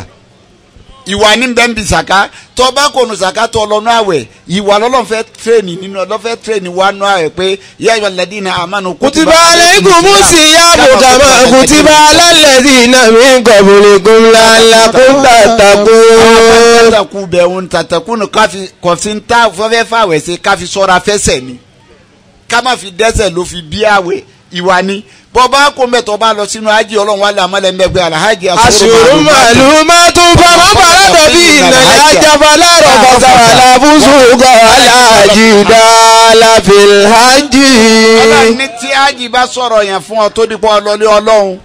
ìwà ní bẹ́ẹ̀ bí sàká tó bá kò nù sàká tó lọ́nà àwẹ̀ ìwà lọ́lọ́n fẹ́ tírèènì nínú ọlọ́ fẹ́ tírèènì wà nù àwẹ̀ pé yá ìwà lẹ́dí iná àmánu. kùtìbà aleikum sí yàgò kàmá kùtìbà alẹ́lẹ́dí iná mi gọ̀bùnìkùn lálá kó tàtàkù. tàtàkù bẹ̀rù tàtàkù nù káfí kọ̀sí ń tá fọ́fẹ́ fàwẹ̀ sí káfí sọ́ra fẹ́sẹ̀ ni ká má fi dẹ́sẹ̀ ló fi bí àwẹ̀ ìwà ni bọba kò mẹ tọ bá lọ sínú ají ọlọ́run wa làmọlẹ mẹgbẹ alahaji asoro màlúmà tó fama fara tàbí ìnàyà jafalá rọpàtà alábùsùnkà aláàjì dàlà fìlhàjì. ọlọ́run ní tí ají bá sọ̀rọ̀ yẹn fún ọ tó dípọ̀ ọlọ́lé ọlọ́run.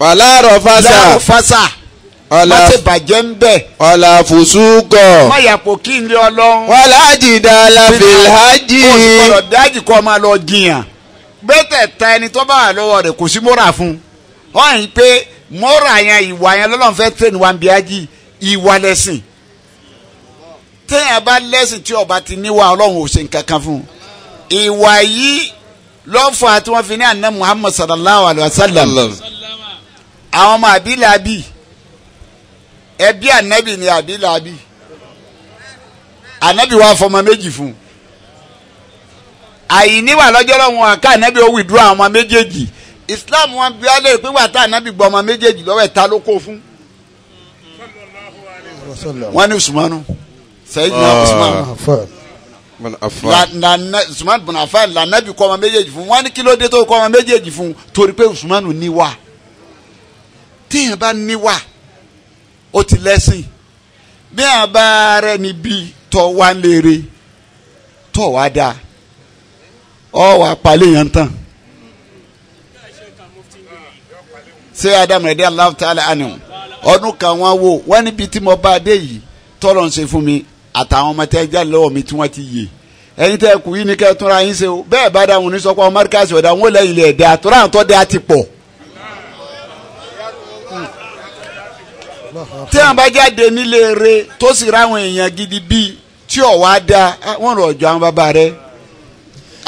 fàlàrọ̀ fásà. fàlàrọ̀ fásà ọlá bàjẹ́ ń bẹ̀. ọlá fùsùkọ. mayàpò kí n lé ọlọ́run. wàlá jìdá alábìlhájì. o sì gbọdọ̀ dájì kọ́ máa lọ jiyàn bẹ́tẹ̀ ta ẹni tó bá wà lọ́wọ́ rẹ̀ kò sí mọ́ra fún. Un wọ́n yìí pé mọ́ra yẹn ìwà yẹn lọ́lọ́run fẹ́ tẹ̀ ní wa ń bí ájì ìwà lẹ́sìn. Téèyàn bá lẹ́sìn tí ọba ti níwà ọlọ́run ò ṣe nǹkan kan fún un. Ìwà yìí lọ́fà tí wọ́n fi ní àná muhammad sallallahu alayhi wa sallam. Àwọn ọmọ àbílàbí ẹbí ànábì ni àbílàbí ànábì wa fọmọ méjì fún un àyíníwà lọ́jọ́ lọ́wọ́ àká ànábì ó àwọn ọmọ méjèèjì. Islam wọn bí wálé pé wà tá ànábì gbọ́ ọmọ méjèèjì lọ́wọ́ ẹ̀ ta ló kó fún. wọ́n ní usmanu. Sẹ́yìn usmanu na usman bin afan la nabi kọ́ ọmọ méjèèjì fún. Wọ́n ní kí ló dé tó kọ́ ọmọ méjèèjì fún? Torí pé usmanu níwà. Téèyàn bá níwà ó ti lẹ́sìn. Bí àwọn bá rẹ̀ níbi tọ́ wá léere tọ́ wá dáa ọ wà palẹ̀ yẹn tán. Ṣé adamu rẹ̀ dé aláwọ̀ tààlà àná? Ọdún kan wọ́n wò wọ́n níbi tí mo bá dé yìí tọ́lọ̀ ń ṣe fún mi àtàwọn ọmọ tẹ́ jáde lọ́wọ́ mi tí wọ́n ti yè. Ẹ̀yin tẹ́ kù yìí ní kẹ́ túnra yín ṣe o. Bẹ́ẹ̀ bá dáhùn ní sọ́kọ́ mọ́ríkàsì ọ̀dà wọn lẹ́yìn ilẹ̀ ẹ̀dá àtúrà àwọn tó dé àti pọ̀. tí àwọn bá jáde nílé eré tó sì ráwọn èèyàn gidi bíi tí ò wá da wọn rọ̀ jọ àwọn bàbá rẹ̀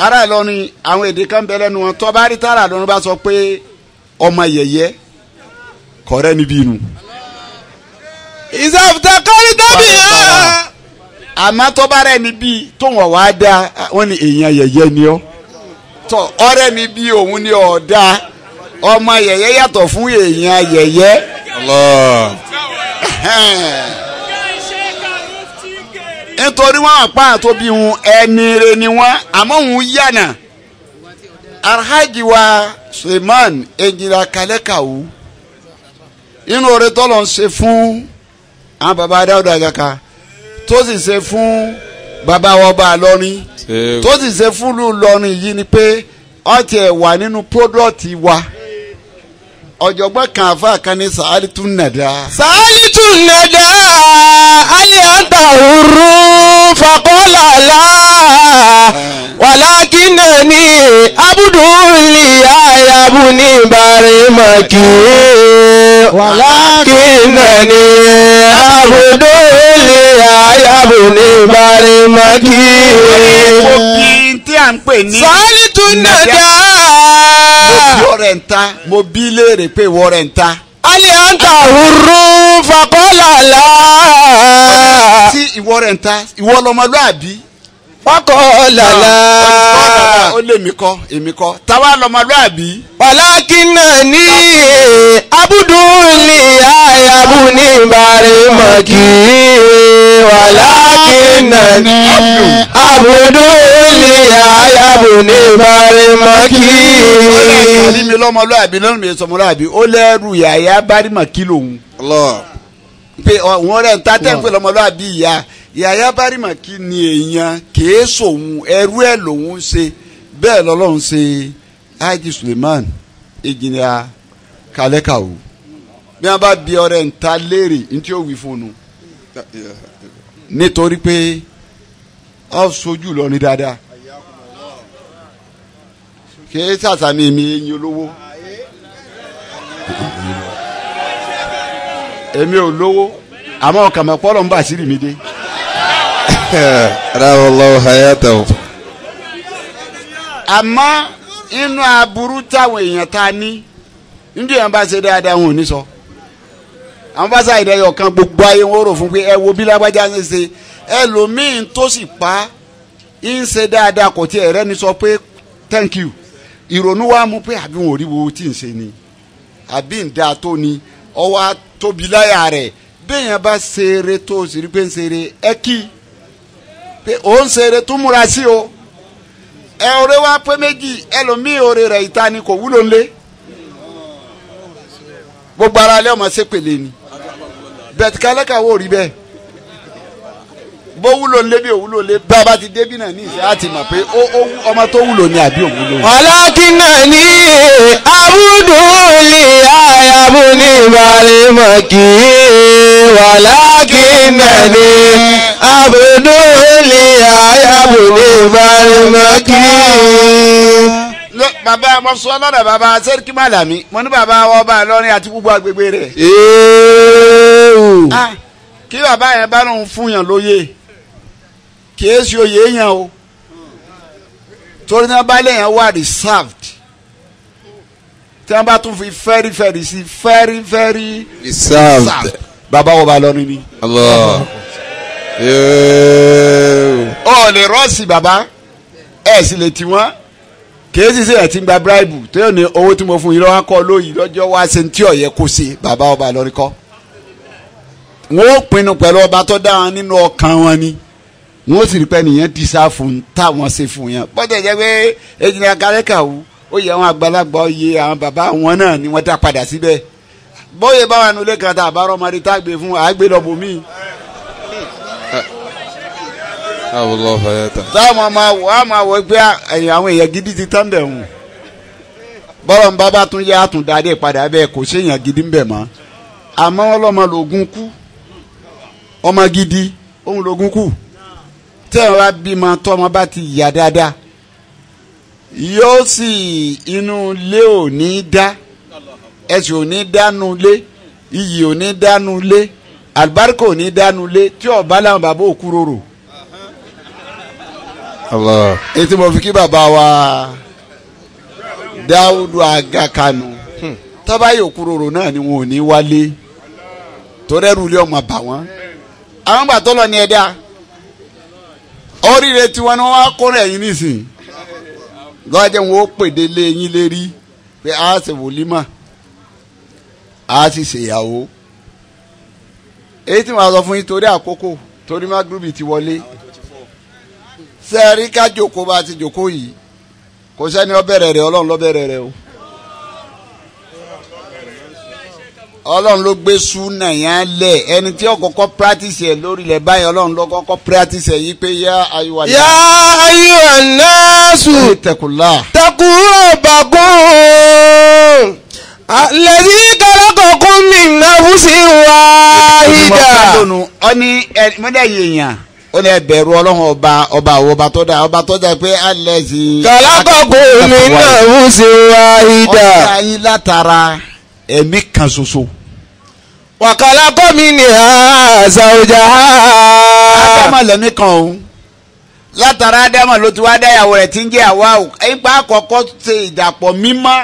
ara Ìlọrin àwọn èdè kan bẹ lẹ́nu wọn tó bá rí tára Ìlọrin bá sọ pé ọmọ yẹ̀yẹ́ kọ̀rẹ́ níbí inú. ìsàfùtà kọ́rí tàbí hàn. àmọ́ tó bá rẹ̀ níbí tó wọ́n wá da wọ́n ní èèyàn yẹ̀yẹ́ ni ọ́ tọ́ ọ̀rẹ́ mi bí òun ni ọ̀ ọmọ yẹ̀yẹ́ yàtọ̀ fún èèyàn yẹ̀yẹ́. Allah. Nítorí wọn àpá àtòbí wọn ẹni rẹ ni wọn. Àmọ́ òun yànà. Alhaji wa suleiman ejira kalẹ́kàwù inú oore tọ́lọ̀ ń ṣe fún àwọn baba dáwọ́dà gàkà tó sì ṣe fún baba wọba lọ́rin tó sì ṣe fún lù lọ́rin yìí ni pé ọtí ẹ̀ wà nínú pọ́dọ̀tì wa ọ̀jọ̀gbọ́n kan àfa kan ní sàálì tún nàdá. sàálì tún nàdá alẹ́ àtà òru fàkọ́lá la wàlákìnnà ní abudulayi ayabu ní barimaki wàlákìnnà ní abudulayi ayabu ní barimaki. tí ń pè ní. sàálì tún nàdá. Bí ọ̀rẹ́ ń ta mo bí léèrè pé ìwọ ọ̀rẹ́ ń ta. alẹ́ àǹtà òru fàkọ́lá la. tí ìwọ ọ̀rẹ́ ń ta ìwọ lọmọlúàbí. Fàkọ́lá la. ó lé mi kọ́ èmi kọ́ táwa lọmọlúàbí. wàlákìnnà ní abudulayi ayabu ní barimaki wàlákìnnà ní abudulayi ayabu ní barimaki. ó mi lọmọlúàbí lọ́nà mi sọmọlúàbí ó lẹ́rù yàyà barimaki lòun. pé òun rẹ̀ ń ta tẹ́ ń pè lọmọlúàbí ìyá yàyà barimaki ni èèyàn kìí sòun ẹrú ẹ̀ lòun ṣe. Bẹ́ẹ̀ lọ́lọ́run ṣe haji suleiman ìjìnlẹ̀ kálẹ́kàwó bí wọ́n bá bí ọ̀rẹ́ ń ta léèrè ní tí ó wí fún un nítorí pé ọ sojú lọ ní dáadáa. Kìí sàṣàmì mi eyín olówó. Èmi ò lówó àmọ́ ọkàn mọ̀ pọ́lọ́ ń mi dé. Allahu hayatahu. àmọ́ inú aburú táwọn èèyàn ta ní ndí yẹn bá ṣe dáadáa wọn ò ní sọ. Àwọn bá sáà ìdẹ́yọ̀ kan gbogbo ayé wọn rò fún pé ẹ wo bí lágbájá ń ṣe. Ẹlòmíín tó sì pa ń ṣe dáadáa kò tiẹ̀ rẹ́ni sọ pé thank you. Ìrònú wa mú pé àbí wọn ò rí wo tí ń ṣe ni? Àbí ń da tó ni? Ọwọ́ tóbi láyà rẹ̀. Bẹ́ẹ̀yàn bá ṣeré tó rí pé ń ṣeré ẹ kí pé ń ṣeré tó múra sí o. Ẹ ọ̀rẹ́ wa pé méjì ẹlòmíì ọ̀rẹ́ rẹ̀ ìta ni kò wúlò ńlẹ̀ gbogbo ara ọmọ sépèlè ni. Bẹ́ẹ̀ kálẹ́kà wò rí bẹ́ẹ̀ bó wúlò lé bí òwúlò lé bá a bá ti débí náà ní ìṣe á ti mọ̀ pé ọmọ tó wúlò ní àbí òwúlò. walakinani abuduli ayabuni barimaki walakinani abuduli ayabuni barimaki. Lọ- bàbá mo sọ lọ́dọ̀ bàbá sẹ́ríkì màlàmí mo ní bàbá ọba ìlọrin àti gbogbo agbègbè rẹ̀. Ah, kí bàbá yẹn bá lóun fún yàn lóye kì í ṣe oyè yẹn o. Torí náà bá lè yẹn wà reserved. Tí wọ́n bá tún fi fẹ́rí fẹ́rí sí fẹ́rí fẹ́rí. Reserved. bàbá wa ọba ìlọrin ni. Ọ lè rọ́ọ̀sì bàbá. Ẹ̀ sì lè tì wọ́n. Kìí sì ṣe ẹ̀ tí ń gba bíráìbù. Tó yóò ní owó tí mo fún yín lọ́wọ́ kọ́ lóyìí lọ́jọ́ wá ṣe tí ọ̀yẹ́ kó ṣe. Bàbá ọba lọ́rí kọ́. wọ́n ó pinnu pẹ̀lú ọba tó dá wọn nínú ọkàn wọn ni wọ́n ó sì rí pé nìyẹn ti sá fún táwọn ṣe fún yẹn. bọ́dẹ̀ jẹ́ pé ejìnlẹ̀ akárẹ́kàwù ó yẹ àwọn àgbàlagbà oyè àwọn bàbá wọn náà ni wọ́n dá padà síbẹ̀. bóyá báwọn nulẹ̀ kan tá àbárọ̀ ọmọdé tá a gbé fún àgbé lọ́bù hayata. táwọn máa wọ pé àwọn èèyàn gidi ti tán bẹ̀ hùn bọ́lọ̀ ń bá bá tún yá tún dáadé padà bẹ́ẹ̀ kò séèyàn gidi ń bẹ̀ mọ́ àmọ́ ọlọ́mọ kú ọmọ gidi òun lògùn kú tẹ́wọ́n bá bímọ tọ́mọ bá ti yà dáadáa yóò sì inú ilé ò ní dá ẹsẹ̀ ò ní dánú ilé iyì ò ní dánú ilé àlùbáríkà ò ní dánú ilé tí ọ̀bá làwọn bàbá òkú rorò. Ètò mo fi kí bàbá wa dáúdù agakanu tọ́ba yòókù rorò náà ni wọn ò ní wálé. Torẹ́rù ilé ọmọ bà wọ́n. Àwọn gbàtọ́ lọ ní ẹ̀dá oríire tiwọn ni wọ́n á kó rẹ̀ yín nísìn. Lọ́jọ́ wọn ó pèdé lé yín lérí pé a ṣe wòlímà a sì ṣèyàwó èyí tí wọ́n sọ fún yín torí àkókò torí má gúrúbì ti wọlé. Sẹ́ẹ̀rí ká jòkó bá ti jòkó yìí? Kò sẹ́ni ọbẹ̀rẹ̀ rẹ̀ ọlọ́run lọ́bẹ̀rẹ̀ rẹ̀ o ọlọ́run ló gbé súnà yẹn lẹ̀ ẹni tí ó kọ́kọ́ practice ẹ̀ lórí ilẹ̀ báyìí ọlọ́run ló kọ́kọ́ practice ẹ̀ yí pé yá ayúwa yá ayúwa náà sùn. tẹkùlá. tẹkùlá bàgùn. lẹ́sí kọ́lọ́kọ̀ọ́kún mi náà fún sí wa ìdá. ọ ẹ mọ́dẹ̀ yèèyàn ó lè bẹ̀rù ọlọ́run ọba ọba àwọn ọba tó dáa ọba tó dáa pé alẹ́ kàlákọ̀kọ̀ mi náà ń ṣe wá ìdá. ọjà yín látara ẹ̀mí kan ṣoṣo wàkàlà kọ́mi ni àzàwòjà. ádámà lẹ́mí kan òun. Látara ádámà ló ti wá dáyàwó rẹ̀ tí ń jẹ́ àwa o. Ipa àkọ́kọ́ ṣe ìdàpọ̀ mímọ́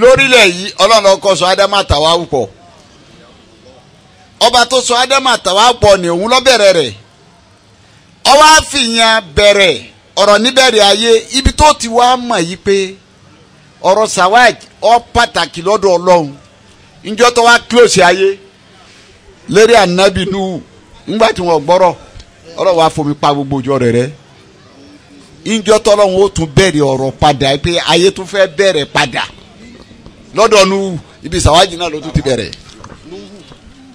lórílẹ̀ yìí ọlọ́run ọkọ sọ ádámà tàwa pọ̀. Ọba tó sọ ádámà tàwa pọ̀ ni òun ló bẹ̀rẹ̀ rẹ̀. Ọwọ́ àfihàn bẹ̀rẹ̀ ọ̀rọ̀ níbẹ̀rẹ̀ ayé. Ibi tó ti wá mọ̀ yìí pé ọ̀rọ̀ sàwáàjì ọ pàtàkì lọ́dọ̀ ọlọ́run. Níjọ́ tó wá kílòsì ayé lérí ànábì nù ńgbà tí wọ́n gbọ́rọ̀ ọlọ́wọ́ àfomi pa gbogbo ìjọ rẹ̀ rẹ́. Ìjọ tọ́lọ́wọ́n ó tún bẹ̀rẹ̀ ọ̀rọ̀ padà pé ayé tún fẹ́ bẹ̀rẹ̀ padà. Lọ́dọ̀ nù ibi sàwájì náà ló tún ti bẹ̀rẹ̀.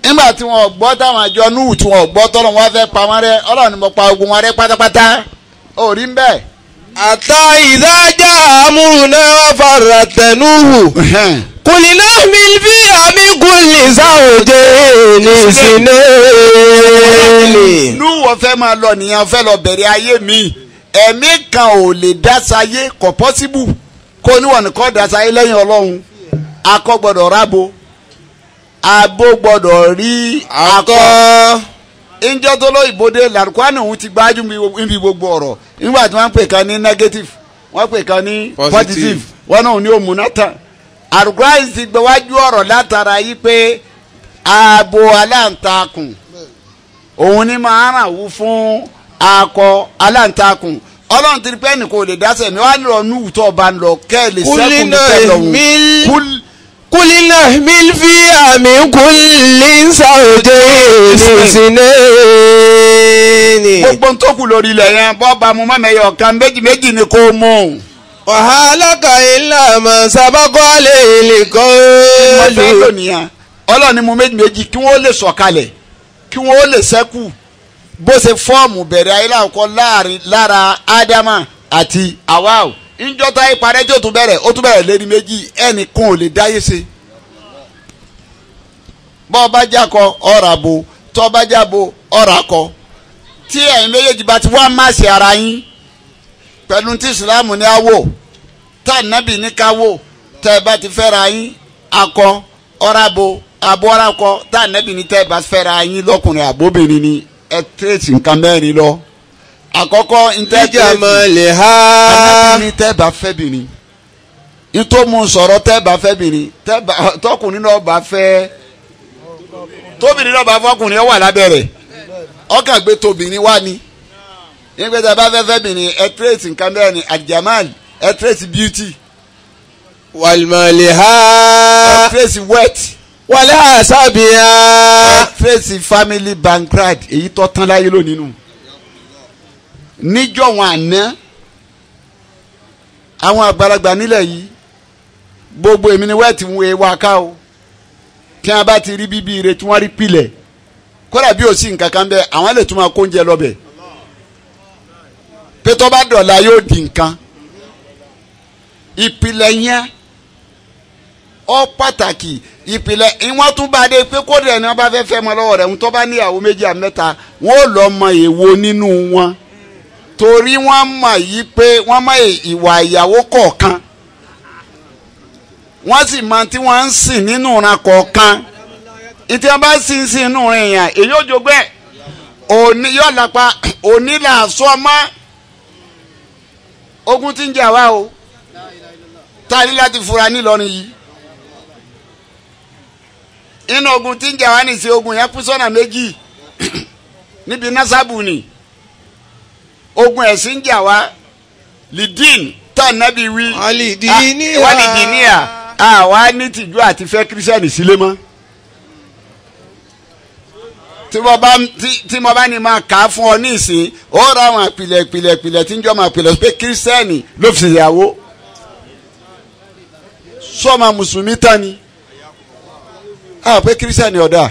Nígbà tí wọ́n gbọ́ táwọn àjọ nù tí wọ́n gbọ́ tọ́lọ́wọ́n fẹ́ pa wọn rẹ́ ọlọ́run ni mo pa ogun wọn rẹ́ pátápátá. Òrí ń bẹ́ẹ̀. Àtà ìdájà amúrùnà ọ̀fàrà tẹ̀núhù kùnìlá mi amígúnlì sáwòjẹ́ ní ìsinmi. lúwọ̀ fẹ́ máa lọ nìyẹn? Fẹ́ lọ bẹ̀rẹ̀ ayé mi. Ẹ̀mí kan ò lè dásáyé kò pọ́síbù kó níwọ̀n nìkan dásáyé lẹ́yìn ọlọ́run. Akọ gbọ́dọ̀ rábo. Abo gbọ́dọ̀ rí akọ. ìjọ tó lóyìnbó dé? Làrúkwánì òun ti gbájú níbi gbogbo ọ̀rọ̀. Nígbà tí wọ́n pè kan ní negative wọ́n pè kan ní positive. wọ́n náà ní òmùnátàn alukurani ti gbẹwájú ọ̀rọ̀ látara yìí pé abo aláǹtakùn òun ni máa ràn wú fún akọ aláǹtakùn ọlọ́run ti di pé ẹnì kò lè dáṣẹ̀ mi wá lọ nù tó ọba lọ kẹ́ ẹ lè sẹ́kùn ní tẹ́lọ̀ wù. kulina mil fi àmì kulí sàwọ́dé nìsínéèni. gbogbo ntòkù lórí ilẹ̀ yẹn bọ́ọ̀bà mu mọ́mẹ́yọ̀ kan méjì méjì ni kò mú wàhálàkà ìlànà sábàkọ́lẹ̀ ìlẹ̀kọ́. ọmọdé lónìí ọlọ́ọ̀ni mo méjì kí wọ́n lè sọ̀kalẹ̀ kí wọ́n lè sẹ́kù bó ṣe fọ́ọ̀mù bẹ̀rẹ̀ ayé láǹkọ́ lára ádámà àti awáò ìjọta ìparẹ́ tí ó tún bẹ̀rẹ̀ ó tún bẹ̀rẹ̀ lérí méjì ẹnìkan ò lè dáyé ṣe. bọ́ ọ bá jákọ ọ̀rà bo. Tọ́ ọ bá jábo ọ̀rà kọ. Tí ẹ̀yin méjèèjì bá ti wá má ṣe ara yín pẹ̀lú tí ìsìlámù ní awò tá nàbì ní káwò tẹ́ ẹ bá ti fẹ́ra yín akọ ọ̀rà bo abo ọ̀rà kọ tá nàbì ní tẹ́ ẹ bá fẹ́ra yín lọ́kùnrin àbóbìnrin ni ẹ tírèsì nǹkan mẹ́rin lọ. Àkọ́kọ́ mọ̀ lè ha. anábìnrin tẹ́ bá fẹ́ bìnrin ìtòmù sọ̀rọ̀ tẹ́ bá tẹ́ bá tọkùnrin náà bá fẹ́ tóbìnrin náà bá fọkùnrin ó wà lábẹ́ rẹ̀. Ọkàn gbé tóbìnrin wá ni nígbà tí a bá fẹ́ fẹ́ bìnrin ẹ tírèsì nǹkan bẹ́ẹ̀ ni àjàmán ẹ tírèsì beauty. Wàlmọ̀ lè ha. ẹ tírèsì wet. Wàlẹ́ àṣàbíyá. ẹ tírèsì family bankrupt èyí tó tán láyé lónìí nù. Níjọ́ wọn àná àwọn àgbàlagbà nílẹ̀ yìí gbogbo èmi ni wẹ́ẹ̀tì ń wé wa ká o. Tí wọn bá ti rí bíbí ire tí wọ́n rí pilẹ̀ kódà bí o sì nǹkan kan bẹ́ẹ̀ àwọn lè tún máa kó oúnjẹ lọ́bẹ̀ pétọ́ bá dọ̀la yóò di nǹkan. Ìpìlẹ̀ yẹn ọ pàtàkì. Ìpìlẹ̀ ìwọ́n tún bá dé pé kódà ẹni wọn bá fẹ́ fẹ́ mọ lọ́wọ́ rẹ̀ tọ́ bá níyàwó méjì àmì mẹ́ta wọn ò lọ́ mọ èwo nínú wọn. Torí wọ́n mọ̀ yí pé wọ́n mọ̀ ìwà ìyàwó kọ̀ọ̀kan. Wọ́n sì mọ tí wọ́n ń sìn nínú ìran kọ̀ọ̀kan. Ìtí wọ́n bá sì ń sìn nínú èyí ò jogbẹ́ òní yóò lápá òní là mọ́ ogun tí ń jà wá o. Tá a ní láti fura nílọrin yìí? Inú ogun tí ń jà wá nìsí ogun yẹn kú sọ́nà méjì. Níbi nasabu ni. Ogun ẹ̀sìn jà wá lidin tá nàbí wí. Wàlìdíníà. wàlìdíníà àwa ní tìjú àti fẹ́ kírísítẹ́nì sílé mọ́ tí mo bá tí- mo bá ní máa kà á fún ọ ní ìsìn ó ra àwọn àpilẹ̀ ìpìlẹ̀ ìpìlẹ̀ tí ń jọ máa pìlẹ̀ pé kírísítẹ́nì ló fi ṣèyàwó. Sọ́ọ̀mà mùsùlùmí tán ni. A pé kírísítẹ́nì ọ̀dà.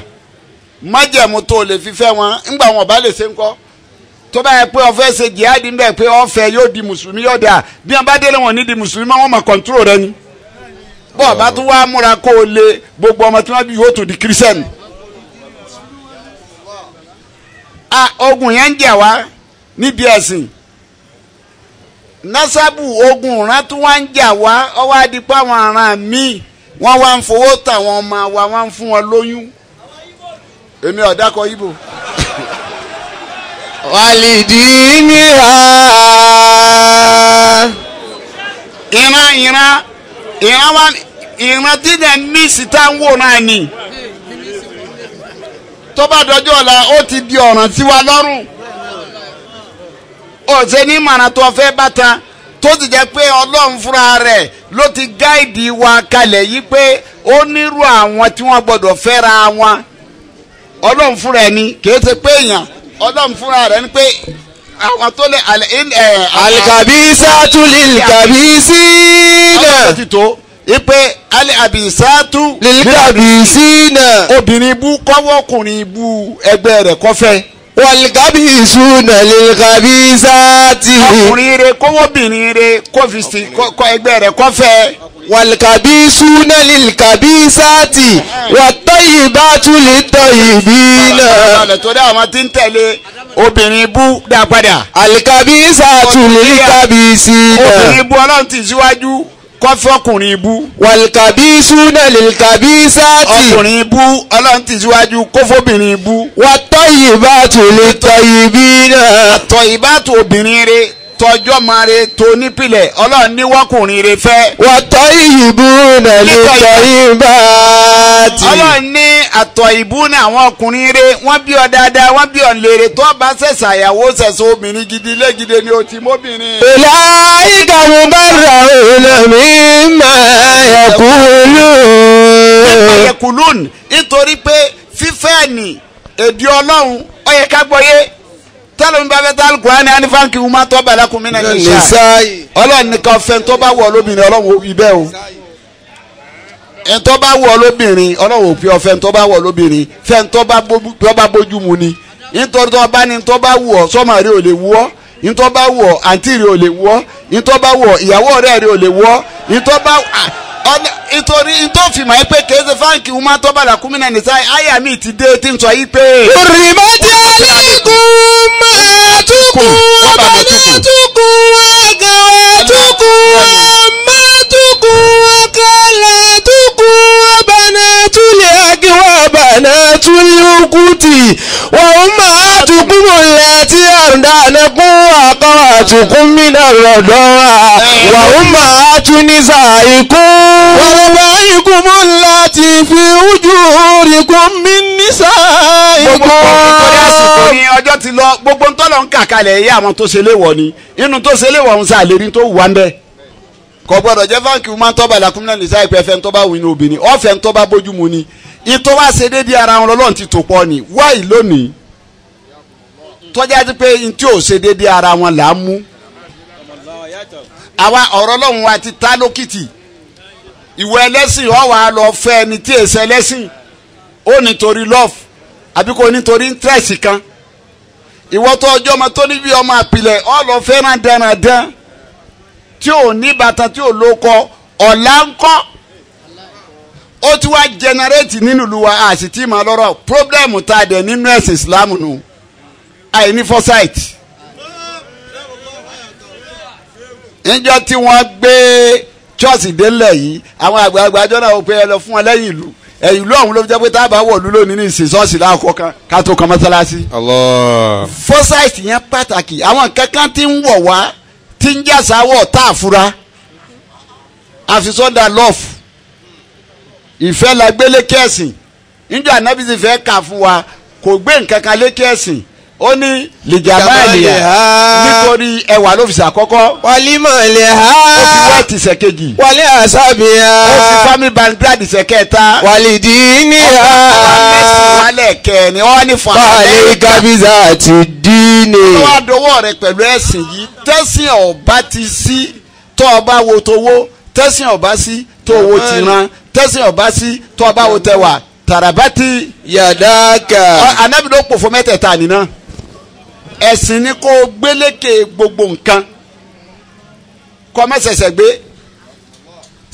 Májẹ̀mú tó lè fi fẹ́ wọn ńgbà wọn bá lè ṣe ńkọ́. Tó bá yẹ pé ọfẹ ṣe jihadi ń bẹ pé ọfẹ yóò di mùsùlùmí yóò dà. Bí wọn bá délé wọn ní di mùsùlùmí wọn máa kọ̀ǹtúrò rẹ ni. Bọ́ ọba tó wá múra kó o lé gbogbo ọmọ tí wọ́n bí yóò tún di kírísítẹ́nì. Ogun yẹn ń jà wá níbi ẹ̀sìn nasabu ogun ìran tí wọ́n ń jà wá ọwọ́ adìpọ̀ àwọn aràn míì wọ́n wá ń fowó tàwọn ọmọ wa wọ́n ń fún wọn lóyún èmi ọ̀dà kọ ibo. wàlìdíníà. ìran ìran ìran wa ìran tí dẹ̀ mísì tá ń wò náà ni tó bá dọjọ́ ọ̀la ó ti di ọ̀ràn sí wa lọ́rùn. Ṣe ní ìmọ̀ràn tó fẹ́ bá ta tó ti jẹ́ pé ọlọ́run fúnra rẹ̀ ló ti gáìdì wa kalẹ̀ yìí pé ó nírú àwọn tí wọ́n gbọ́dọ̀ fẹ́ra wọn. Ọlọ́run fúnra ẹ̀ ni kì í ṣe pé èèyàn. Ọlọ́run fúnra rẹ̀ ni pé àwọn tó lè alẹ́ ẹ̀ alikabisatu lilkabisina. Ipe alẹ́ àbísàtú lilkabisina. obìnrin ibú kọ́wọ́ ọkùnrin ibú ẹgbẹ́ rẹ̀ kọ́fẹ́. walikabisuna lilkabisati. ọkùnrin rẹ̀ kọ́wọ́bìnrin rẹ̀ kọ́fìsì kọ́ ẹgbẹ́ rẹ̀ kọ́fẹ́. walikabisuna lilkabisati. watayibatu litayibina. ọ̀nà tó dá àwọn tí ń tẹ̀lé obìnrin ibú dá padà. alikabisatu lilkabisina. obìnrin ibú ọlọ́run ti síwájú kọ́fẹ́ ọkùnrin ibú. walikabisuna lilkabisati. ọkùnrin ibú ọlọ́run ti síwájú kófóbìnrin ibú. watayibatu litayibina. tọ ìbátò obìnrin rẹ̀ tọjọ́ máa re tó nípìlẹ̀ ọlọ́run ní wọ́kùnrin rẹ̀ fẹ́. watayibuna litayibati. ọlọ́run ní àtọ̀ ìbú ní àwọn ọkùnrin rẹ̀ wọ́n bí ọ dáadáa wọ́n bí ọ lèrè tó bá ṣẹ̀ṣẹ̀ àyàwó ṣẹ̀ṣẹ̀ obìnrin gidi lẹ́gide ni o ti mọ́bìnrin. Ulaika mubarrauna mimma yaqulun. yẹkulun nítorí pé fífẹ́ ni èdè ọlọ́run ó yẹ ká gbọ́yé tẹ́lẹ̀ ń bá fẹ́ tá alukurani anifanki wuma tó bala kun mi na nisa Nisa'i. ọlọ́run nìkan fẹ́ tó bá wọ̀ lóbìnrin ọlọ́run ò wí bẹ́ẹ̀ o ẹ̀ tó bá wọ̀ lóbìnrin ọlọ́run ò fi ọ̀fẹ́ tó bá wọ̀ lóbìnrin fẹ́ tó bá bójú mu ni nítorí tó bá ní tó bá wù ọ́ sọ́mọ rẹ ò lè wù ọ́ nítorí bá wù ọ́ àǹtí rẹ ò lè wù ọ́ nítorí bá wù ọ́ ìyàwó ọ̀rẹ́ rẹ ò lè wù ọ́ nítorí bá nítorí nítorí fìmọ̀ yìí pé kèéze fáǹkì wúmọ́ tó bá làkúmí náà nìsa àyà mi ti dé tí n sọ yìí pé. Rìbọ́tì alaykum ma'atukum wa banatukum wa akhawatukum wa ammatukum wa khalatukum wa banatul akhi wa banatul ukhti wa ummahatukum allati arda'nakum wa akhawatukum min ar-rida'a wa ummahatu nisaikum wa rabaikum allati fi hujurikum min nisaikum nítorí àsìkò ní ọjọ́ ti lọ gbogbo ń tọ́lọ̀ ń kà kalẹ̀ yé àwọn tó ṣe léwọ̀ ni inú tó ṣe léwọ̀ ń sá lérí tó wá ń bẹ́ kò gbọdọ̀ jẹ́ fáńkì wọ́n máa ń tọ́ba làkúnmínà ní sáà ìpẹ́ fẹ́ ń tọ́ba wù ní obìnrin ọ̀fẹ́ ń tọ́ba bójú mu ni ìtọ́ wá ṣe déédéé ara wọn lọ́lọ́run ti tò pọ̀ ni wáyì lónìí tọ́jà ti pé ntí ò ṣe déédéé ara wọn là á mú. Àwa ọ̀rọ̀ lọ́hùn wa ti ta lókìtì. Ìwọ ẹlẹ́sìn ọ̀ wà á lọ fẹ́ ẹni tí èsì ẹlẹ́sìn. Ó nítorí love àbí kò nítorí interest kan? Ìwọ tó ọjọ́ ọmọ tó níbi ọmọ àpilẹ̀ ọ lọ fẹ́ràn dẹ́randẹ́n tí ò ní bàtà tí ò lóko ọ̀la ńkọ́ ó ti wá generate nínú ìlú wa àti tí mà lọ́rọ̀. Problem tá a dẹ̀ nínú ẹ̀sìn Islam nù àìní foresight. Níjọ́ tí wọ́n gbé church délẹ̀ yìí àwọn àgbààgbà àjọ náà ó pe ẹ lọ fún wọn lẹ́yìn ìlú. Ẹ̀yìn ìlú ọ̀hún ló fi jẹ́ pé tá a bá wọ̀ lú lónìí ní ìsìn ṣọ́ọ̀ṣì láàkọ́ kan ká tó kan mọ́sálásí. Foresight yẹn pàtàkì. Àwọn kankan tí ń wọ̀ wá tí ń jàsáwọ̀ tá a fura. Àfisọ́dà love. Ìfẹ́ la gbé lékè ẹ̀sìn. Níjọ́ ànábì sì fẹ́ kà fún wa kò gbé nǹkan kan lékè ẹ̀sìn ó ní lìjàmbá ènìyàn. nítorí ẹwà ló fi ṣàkọ́kọ́. Wàlímọ̀ lè ha. Ó fi wẹ́ẹ̀tì ṣẹ̀kejì wàlí àṣàbíyà ó fi family bangrad ṣẹ̀kẹta wàlídì ní ha. Wálẹ̀ kẹ́ni wọ́n ní fún wàlí kábíyà ti dín ní. ó wá dọwọ́ rẹ pẹ̀lú ẹ̀sìn yìí. Tẹ́sìn ọba ti sí tó ọba wo towó. Tẹ́sìn ọba sí tó owó ti ran tẹ́sìn ọba sí tó ọba wo tẹwà. Tàràbátì. yàdáàkà. anabi ló pòfó mẹ́tẹ̀ẹ̀ta nínú ẹ̀sìn ni kó gbélékè gbogbo nǹkan. Kọ́ mẹ́sẹ̀sẹ̀ gbé.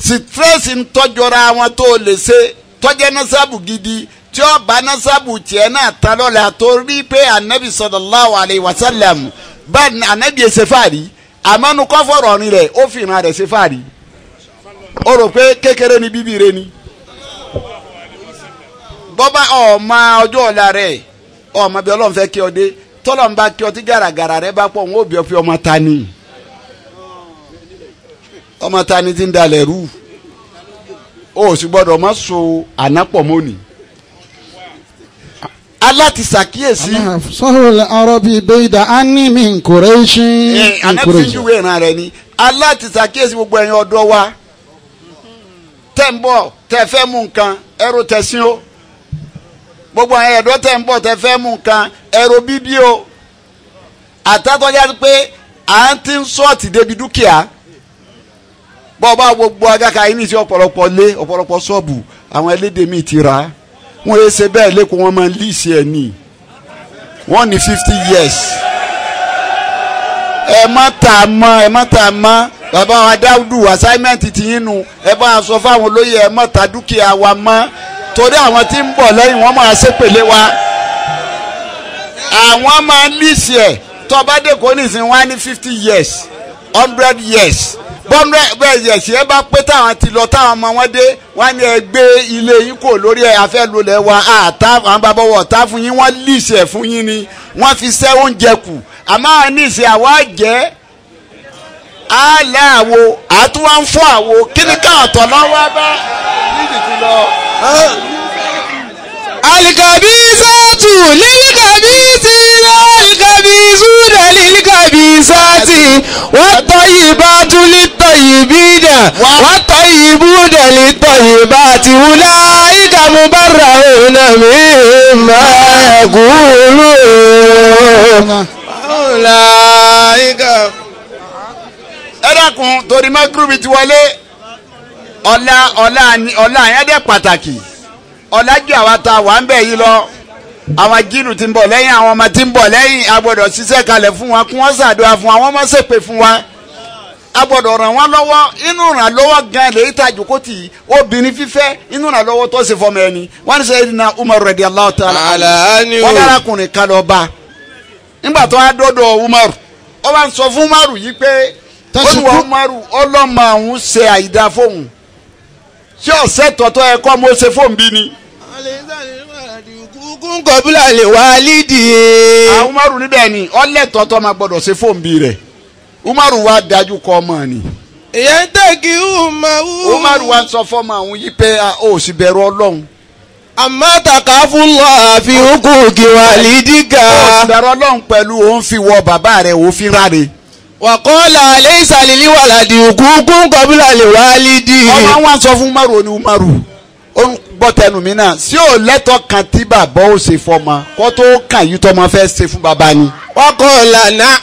Sitrẹ́sì ń tọ́jọ́ra wọn tó lè ṣe tọ́jẹ́ nasabu gidi. Tí ó bá nasabu tiẹ̀ náà ta lọ́la tó rí pé anabi sallallahu alayhi wa sallam bá anabi ṣe fàárí àmọ́nu kọ́fọ̀rọ̀ ọ̀rin rẹ̀ ó fi ìran rẹ̀ ṣe fàárí ó rò pé kékeré ni bíbí rẹ ni. Bọ́bá ọ̀ma ọjọ́ ọ̀la rẹ̀ ọ̀ma bí ọlọ́run fẹ́ kí ọ dé tọ́lọ́run bá kí ọ tí gàràgàrà rẹ bá pọ̀ ń ó bí ọ fi ọmọ ta ni. Ọmọ ta ni ti ń dalẹ̀ rú. O sì gbọ́dọ̀ má so ànápọ̀ mọ́ni aláti ṣàkíyèsí. sọ́hùn arabi bẹ́ẹ̀dà ánì mi kùrẹ́ṣì. anábìsíjúwe ìran rẹ ni. Aláti ṣàkíyèsí gbogbo ẹ̀yin ọ̀dọ́ wa. Tẹ́ ń bọ̀ tẹ́ fẹ́ mú nǹkan ẹrù tẹ̀sín o gbogbo àwọn ẹ̀dọ́ tẹ̀ ń bọ̀ tẹ́ fẹ́ mú nǹkan ẹ̀rọ bíbí o àtàtọ́já pé à ń ti ń sọ́ọ̀tì débi dúkìá. Bọ́ bá gbogbo agaka yìí ní sí ọ̀pọ̀lọpọ̀ lé ọ̀pọ̀lọpọ̀ ṣọ́ọ̀bù àwọn ẹlẹ́dẹ̀ míì ti rà á. Wọ́n yé ṣe bẹ́ẹ̀ lẹ́kọ̀ọ́ wọn máa ń líìsì ẹ̀ ní wọ́n ní fifty years. Ẹ má tà mọ́ ẹ má tà mọ́. Bàbá wa dáúdù assignment ti yín nu. Ẹ bá a sọ fáwọn olóyè ẹ má ta dúkìá wa mọ́ torí àwọn tí ń bọ̀ lẹ́yìn wọ́n máa ṣépèlé wa. Àwọn máa ń lísì ẹ̀ tọ́ba dẹ́kọ̀ nísìnyí wọ́n á ní fifty years hundred years. Hundred years yẹn bá pé táwọn ti lọ táwọn ọmọ wọn dé wọ́n á ní ẹ gbé ilé yín kò lórí ẹ̀. Afẹ́ lulẹ̀ wa. Àtá àwọn bàbá wọ̀ tá fún yín wọ́n lísì ẹ̀ fún yín ni. Wọ́n fi sẹ́ oúnjẹ kù. Àmọ́ àwọn nísìnyí àwa jẹ́ àlẹ́ àwo. Àtúwọ́n fọ́ àwo. Kí ni káwọn tọ̀ lọ́wọ́ bá? Nídìí ti lọ. Alikabisatu lilikabisina alikabisuna lilikabisati watayyibatu litayibina watayyibuna litayibati ulaika mubarrauna mimma yaqulun. Ulaika. ẹ dákun torí magrubi ti wọlé ọ̀la ọ̀la ọ̀la yẹn dẹ̀ pàtàkì. Ọ̀la jù àwa ta wà ń bẹ̀ yìí lọ. Àwọn jíìlù tí ń bọ̀ lẹ́yìn àwọn ọmọ tí ń bọ̀ lẹ́yìn. A gbọ́dọ̀ ṣiṣẹ́ kalẹ̀ fún wa kí wọ́n ṣàdúrà fún wa wọ́n má ṣépè fún wa. A gbọ́dọ̀ ràn wọ́n lọ́wọ́. Inú ìrànlọ́wọ́ gan lèyí tàjú kó tì í. Obìnrin fífẹ́ inú ìrànlọ́wọ́ tó ṣe fọmọ ẹni. Wọ́n ní sẹ́yìn na Umar radiyallahu ta'ala wọ́n dára kùnrin kan lọ bá nígbà tó wá dọ́dọ̀ Umar ó bá ń sọ fún Umar yìí pé olùwà Umar ọlọ́mọ àwọn ṣe àìdá fóun ṣé ọ̀sẹ̀ tọ̀tọ̀ ẹ kọ́ mo ṣe fóun bí ni. kún kọ́bílà lè wá lídìí. àwọn Umaru níbẹ̀ ni ọlẹ́tọ̀ tó máa gbọ́dọ̀ ṣe fóun bí rẹ̀ Umaru wa dájú kọ ọmọ ni. ìyẹn tẹ́kì Umaru. Umaru wa sọ fọmọ àwọn yìí pé a ò sì bẹ̀rù Ọlọ́run. àmọ́ tàkà fún lọ àfi òkú kí wà lídìgà. ó sì bẹ̀rù Ọlọ́run pẹ̀lú òun fi wọ bàbá rẹ̀ òun fi ráre. Wàkọ́lá alẹ́ ìsàlẹ̀ wàlàdì òkú kún kọ́bílà lè wá lídìí. ọmọ wa sọ fún Umaru ní Umaru ó ń gbọ́ tẹnu mi náà sí ò lẹ́tọ̀ kan tí bàbá ó ṣe fọmọ kó tó kàn yìí tọ́mọ fẹ́ ṣe fún bàbá ni. wàkọ́lá náà.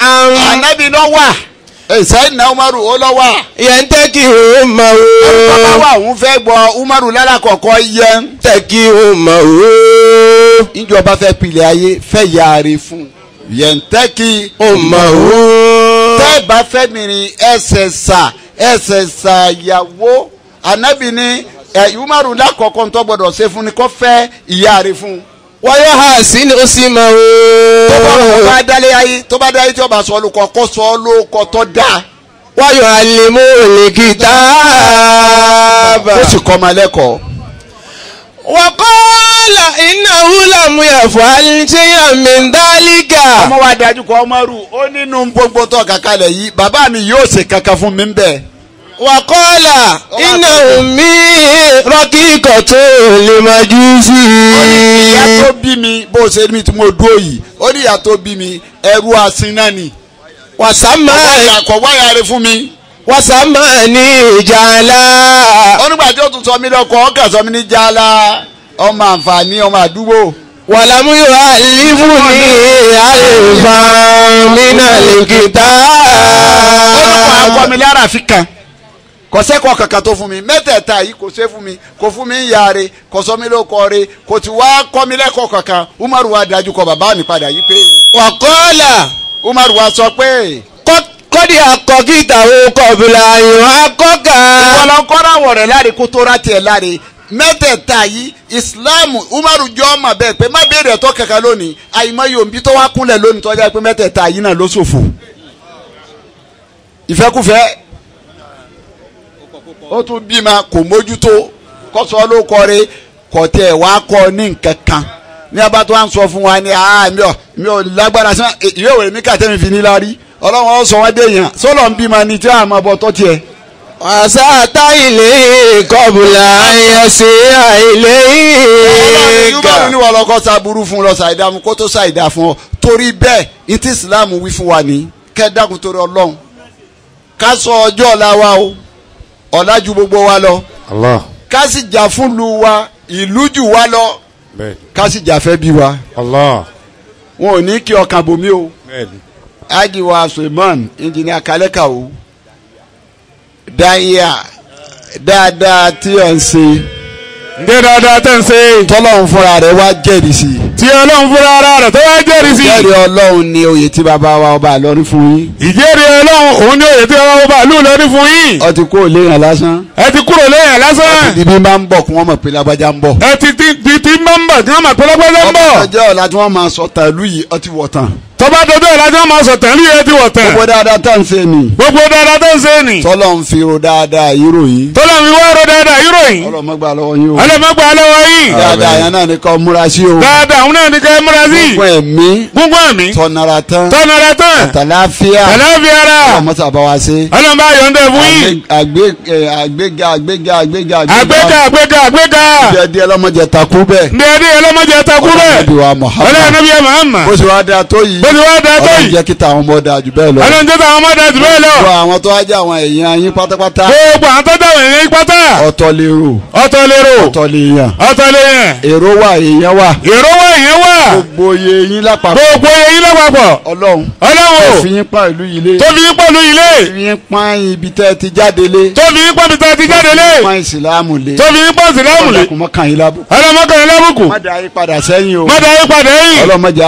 ànábì náà wà ẹ̀sẹ̀ náà Umaru ó lọ wà. ìyẹn tẹ́kì Umaru. bàbá wa òun fẹ́ gbọ́ Umaru lálàkọ̀kọ́ yẹn. tẹ́kì Umaru. ìjọba fẹ́ pilẹ̀ ayé fẹ́ yaare fún yẹn tẹ́kì Umaru. Tẹ́ bá fẹ́ mìíràn ẹsẹ̀ sà ẹsẹ̀ sà yàwó ànábì ni ẹ Umaru lákọ̀ọ́kọ́ tó gbọ́dọ̀ ṣe fún ni kó fẹ́ ìyá rẹ̀ fún. wáyé ha sí ni ó sì máa wò. tó bá dálé ayé tó bá dálé tí ó bá sọ olùkọ́ kó sọ ọ́ lóko tó dáa. wáyé alimu olèkìtà. ó sì kọ́ ọmọ lẹ́kọ̀ọ́. Wàkọ́lá iná húlàmù yàfọ́ alìṣẹ́yà mẹ́ndálígà. ọmọ wa dájú kọ Umaru ó nínú gbogbo tó kàkálẹ̀ yìí bàbá mi yóò ṣe kankan fún mi ń bẹ̀. wàkọ́lá iná omi rọ́kìkọ̀ tó lè máa jú sí i. ìyá tó bí mi bó ṣe mi tí mo dúró yìí ó ní ìyá tó bí mi ẹrú asin náà ni. wàsámà kọ̀ wáyà rẹ fún mi. Wàsámà ní ìjàlá. onígbà tí ó tún sọ mí lọ́kọ̀ ọ̀gá sọ mí ní jàlá ọmọ àǹfààní ọmọ àdúgbò. wàlámù yóò àlífù ní àlèfà mínà lèkìtà. ó kọ́ mi lára fi kan kò sẹ́kọ̀ọ́ kankan tó fún mi mẹ́tẹ̀ẹ̀ta yìí kò ṣe fún mi kò fún mi ń yaare kò sọ mi ló kọ́re kò tí wàá kọ́ mi lẹ́kọ̀ọ́ kankan Umaru wa dájú kọ bàbá mi padà yìí pé. wàkọ́lá Umaru wa sọ pé. Kọ́dí akọ́kítà ó kọ̀bìlà àyàn akọ́kà. ìwọlọ kọ́ráwọ̀ rẹ̀ láre kó tó rántí ẹ̀ láre. Mẹ́tẹ̀ẹ̀ta yìí Islam Umaru jọ ọmọ bẹ́ẹ̀ pé má béèrè ẹ̀tọ́ kankan lónìí. Àyìnbó yòòbí tó wá kúnlẹ̀ lónìí tó jẹ́ pé mẹ́tẹ̀ẹ̀ta yìí náà ló ṣòfò. Ìfẹ́kùfẹ́ ó tún bímọ kò mójútó. Kọ́sọ́ ló kọ́re kọ́ tẹ̀ wá kọ́ ní nǹkan kan. Ní abá tó à ń sọ fún wa ní aa mi ò lágbára sí ìwé ìwé mi kà tẹ́mi fi ní lárí ọlọ́run ó sọ wọ́n dé yàn sọ́lọ́ ń bímọ ní tí a máa bọ̀ tọ́ tiẹ̀. wàsá táìlì kọ̀bùlà ayẹsẹ̀ àìlè ìgbà ìgbà. ní wọ́n lọ́kọ́ sábúrú fún lọ ṣàìdá fún kó tó ṣàìdá fún ọ torí bẹ́ẹ̀ ní tí Islam wí fún wa ní kẹ́ẹ́dàkùn torí ọlọ́run ká sọ ọjọ́ ọ̀la wa o ọ̀la ju gbogbo wa lọ Allah. ká sì jà fún lu wa ìlú jù wa lọ ká sì jà fẹ́ bí wa Allah. wọn ò ní kí ọkàn bòmí o Bẹ́ẹ̀ni. Ajiwa Suleiman engineer kaleka o dáìyà dáadáa tí ẹ̀ ń ṣe ǹjẹ́ dáadáa tẹ̀ ń ṣe. tọ́lọ́run fúnra rẹ̀ wá jẹ́rìí sí i. tí ọlọ́run fúnra ara rẹ̀ tó wá jẹ́rìí sí. ìjẹ́rìí ọlọ́run ni oyè tí bàbá wa ọba àlọ́rí fún yín. ìjẹ́rìí ọlọ́run òun ni òye tí ọlọ́run bá lù lọ́rí fún yín. ọ ti o léèyàn lásán. ẹ ti kúrò lẹ́yìn lásán. ibi máa ń bọ̀ kí wọ́n mọ̀ pé lágbájá ń bọ̀. ẹ ti ti ti ti máa ń bọ̀ tí wọ́n máa pẹ́ lọ́gbọ́dọ́ ń bọ̀. ọjọ́ ọ̀la tí wọ́n máa sọ tàlú yìí ọ ti wọ̀ tán. Tọ́ba dodo ìlàjọ́ máa sọ tẹ̀lé yẹn ti wọ̀ tẹ̀. gbogbo dáadáa à ń ṣe ni. gbogbo dáadáa tó ń ṣe ni. tọ́lọ̀ ń fi ro dáadáa yìí ròyìn. tọ́lá mi wá ro dáadáa yìí ròyìn. ọlọ́mọgbà lọ́wọ́ yín o. ọlọ́mọgbà lọ́wọ́ yín. dáadáa yẹn náà ni kò múra sí o. dáadáa òun náà ká ẹ múra sí. gbogbo ẹ̀mí. gbogbo ẹ̀mí. tọ̀nara tán. tọ́nara tán. àtàláfíà. àlàáfíà ara. ọlọ́mọta bá wa ṣe. ọlọ́mọba yọ̀ǹda fún yín. àgbé- ẹ, àgbéga àgbéga àgbéga àgbéga àgbéga àgbéga. díẹ̀ lọ́mọdé takú bẹ́ẹ̀. ní ẹni ẹlọ́mọdé takú bẹ́ẹ̀. Ànábì wa Muhammad. níbi ẹ̀ Muhammad. bó ṣe wá dáa tó yìí. Bó ti wá da tó ọlọ́run yìí jẹ́ kí tàwọn ọmọ dáa jù bẹ́ẹ̀ lọ. ọlọ́run jẹ́ táwọn ọmọdé àti bẹ́ẹ̀ lọ gbogbo àwọn tó jẹ́ àwọn èèyàn yín pátápátá. gbogbo àwọn tó dáwọ̀ èèyàn pátá ọ̀tọ̀ lèrò ọ̀tọ̀ lérò ọ̀tọ̀ lèèyàn ọ̀tọ̀ lèyàn èrò wà èèyàn wà. èrò wà èèyàn wà gbogbo iye yín lápapọ̀. gbogbo èyí lápapọ̀ ọlọ́run ọlọ́run tó fi yín pa ìlú yìí lé. tó fi yín pọ̀lú ilé tó fi yín pa ibi tẹ́ ti jáde lé. tó fi yín pọ̀lú tó ti jáde lé pa ìsìlámù lé. tó fi yín pọ̀ sílámù lé ọlọ́kùnrin mọ́kàn yín lábùkù. lábùkù má da yín padà sẹ́yìn o. má da yín padà yín ọlọ́mọdé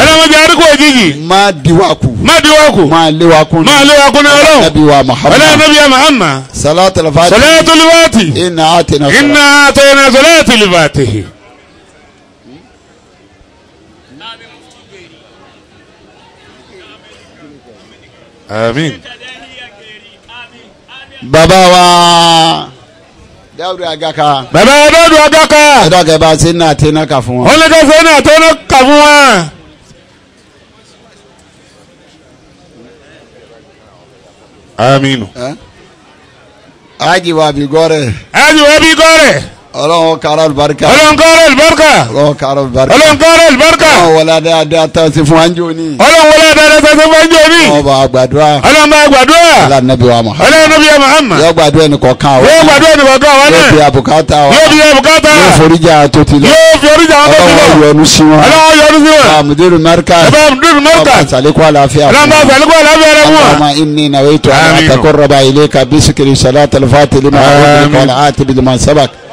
ọlọ́mọdé àríkò òjijì má diwakù. má diwọ́kù má léwakù. má léwakù ní ọlọ́run nabi wa muhammad. ọlọ́run nabi ya muhammad salatu al-fatiha. salatu liwati inna atina. inna atayna salatu liwati. àmín. bàbá wa dáwùdù agaka. bàbá dọ́dọ̀ ọgọ́kà ẹ̀dọ́ kẹ́ bá ṣe ní àtẹnà kà fún wọn. wọ́n lè kẹsẹ̀ ní àtọ́nà kà fún wa. Àmín. aji wa bi gọ́rẹ̀. aji wa bi gọ́rẹ̀ ọlọ́run kàrọ̀ àlùbáríkà. ọlọ́run kàrọ̀ àlùbáríkà. ọlọ́run kàrọ̀ àlùbáríkà. ọlọ́run kàrọ̀ àlùbáríkà. ọlọ́run wọlé dáadáa tá a ṣe fún anjo ni. ọlọ́run wọlé dáadáa tá a ṣe fún anjo ni. ọlọ́run bá gbàdúrà. ọlọ́run bá gbàdúrà. ọlọ́run nàbí wa Muhammad. ọlọ́run nàbí wa Muhammad. yóò gbàdúrà ẹnì kọ̀ọ̀kan wa. yóò gbàdúrà ẹnì kọ̀ọ̀kan wa náà. yóò fi àbùkátà wa. yóò fi àbùkátà. yóò foríjà tó ti lọ. yóò foríjà tó ti lọ. ọlọ́run yọ́nú sí wọn. ọlọ́run yọ́nú sí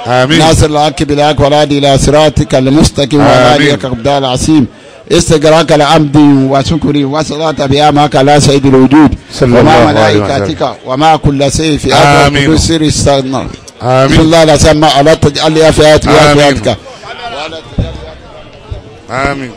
آمين. ناصر الحق بالحق ولادي إلى صراطك المستقيم والهاديك قبضاء العصيم استقراك لعبدي وشكري وصلاة بأمك لا سيد الوجود. صلى وما ملائكتك وما كل شيء في أرض السر السنة آمين. الله على سمع الله تجعل لي في آمين. آمين.